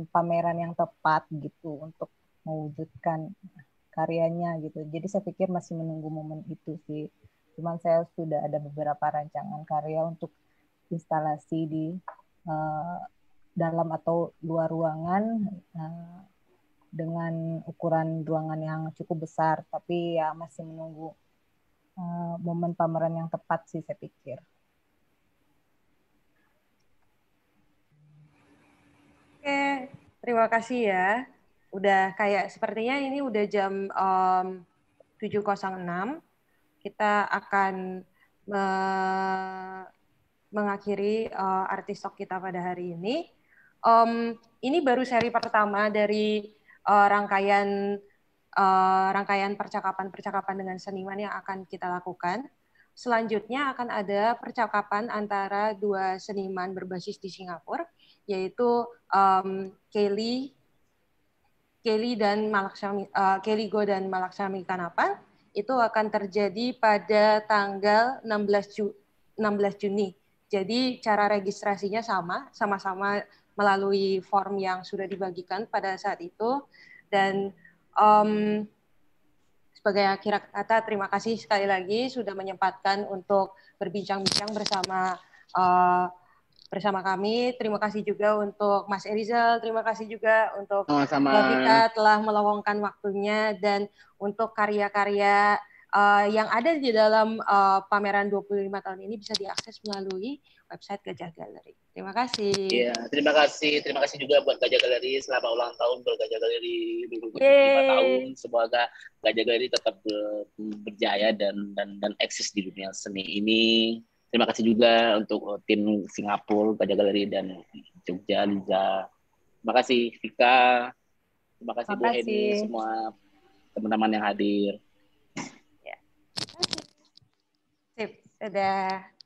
pameran yang tepat gitu untuk mewujudkan karyanya gitu. Jadi saya pikir masih menunggu momen itu sih. Cuman saya sudah ada beberapa rancangan karya untuk instalasi di uh, dalam atau luar ruangan uh, dengan ukuran ruangan yang cukup besar, tapi ya masih menunggu uh, momen pameran yang tepat sih saya pikir. Oke, terima kasih ya udah kayak sepertinya ini udah jam um, 7.06. Kita akan me mengakhiri uh, artis talk kita pada hari ini. Um, ini baru seri pertama dari uh, rangkaian uh, rangkaian percakapan-percakapan dengan seniman yang akan kita lakukan. Selanjutnya akan ada percakapan antara dua seniman berbasis di Singapura, yaitu um, Kelly Kelly dan Malaksami, uh, Kelly Go dan Malaksami Kanapan itu akan terjadi pada tanggal 16, Ju 16 Juni. Jadi cara registrasinya sama, sama-sama melalui form yang sudah dibagikan pada saat itu. Dan um, sebagai akhir kata, terima kasih sekali lagi sudah menyempatkan untuk berbincang-bincang bersama uh, bersama kami. Terima kasih juga untuk Mas Erizal, terima kasih juga untuk Sama-sama. Mbak Vita telah meluangkan waktunya dan untuk karya-karya uh, yang ada di dalam uh, pameran 25 tahun ini bisa diakses melalui website Gajah Galeri. Terima kasih. Iya, terima kasih. Terima kasih juga buat Gajah Galeri selama ulang tahun buat Gajah Galeri 25 tahun. Semoga Gajah Galeri tetap berjaya dan dan dan eksis di dunia seni ini Terima kasih juga untuk tim Singapura, Gajah Galeri, dan Jogja, Liza. Terima kasih, Vika. Terima kasih, Bu Eni, semua teman-teman yang hadir. Ya. Sip, dadah.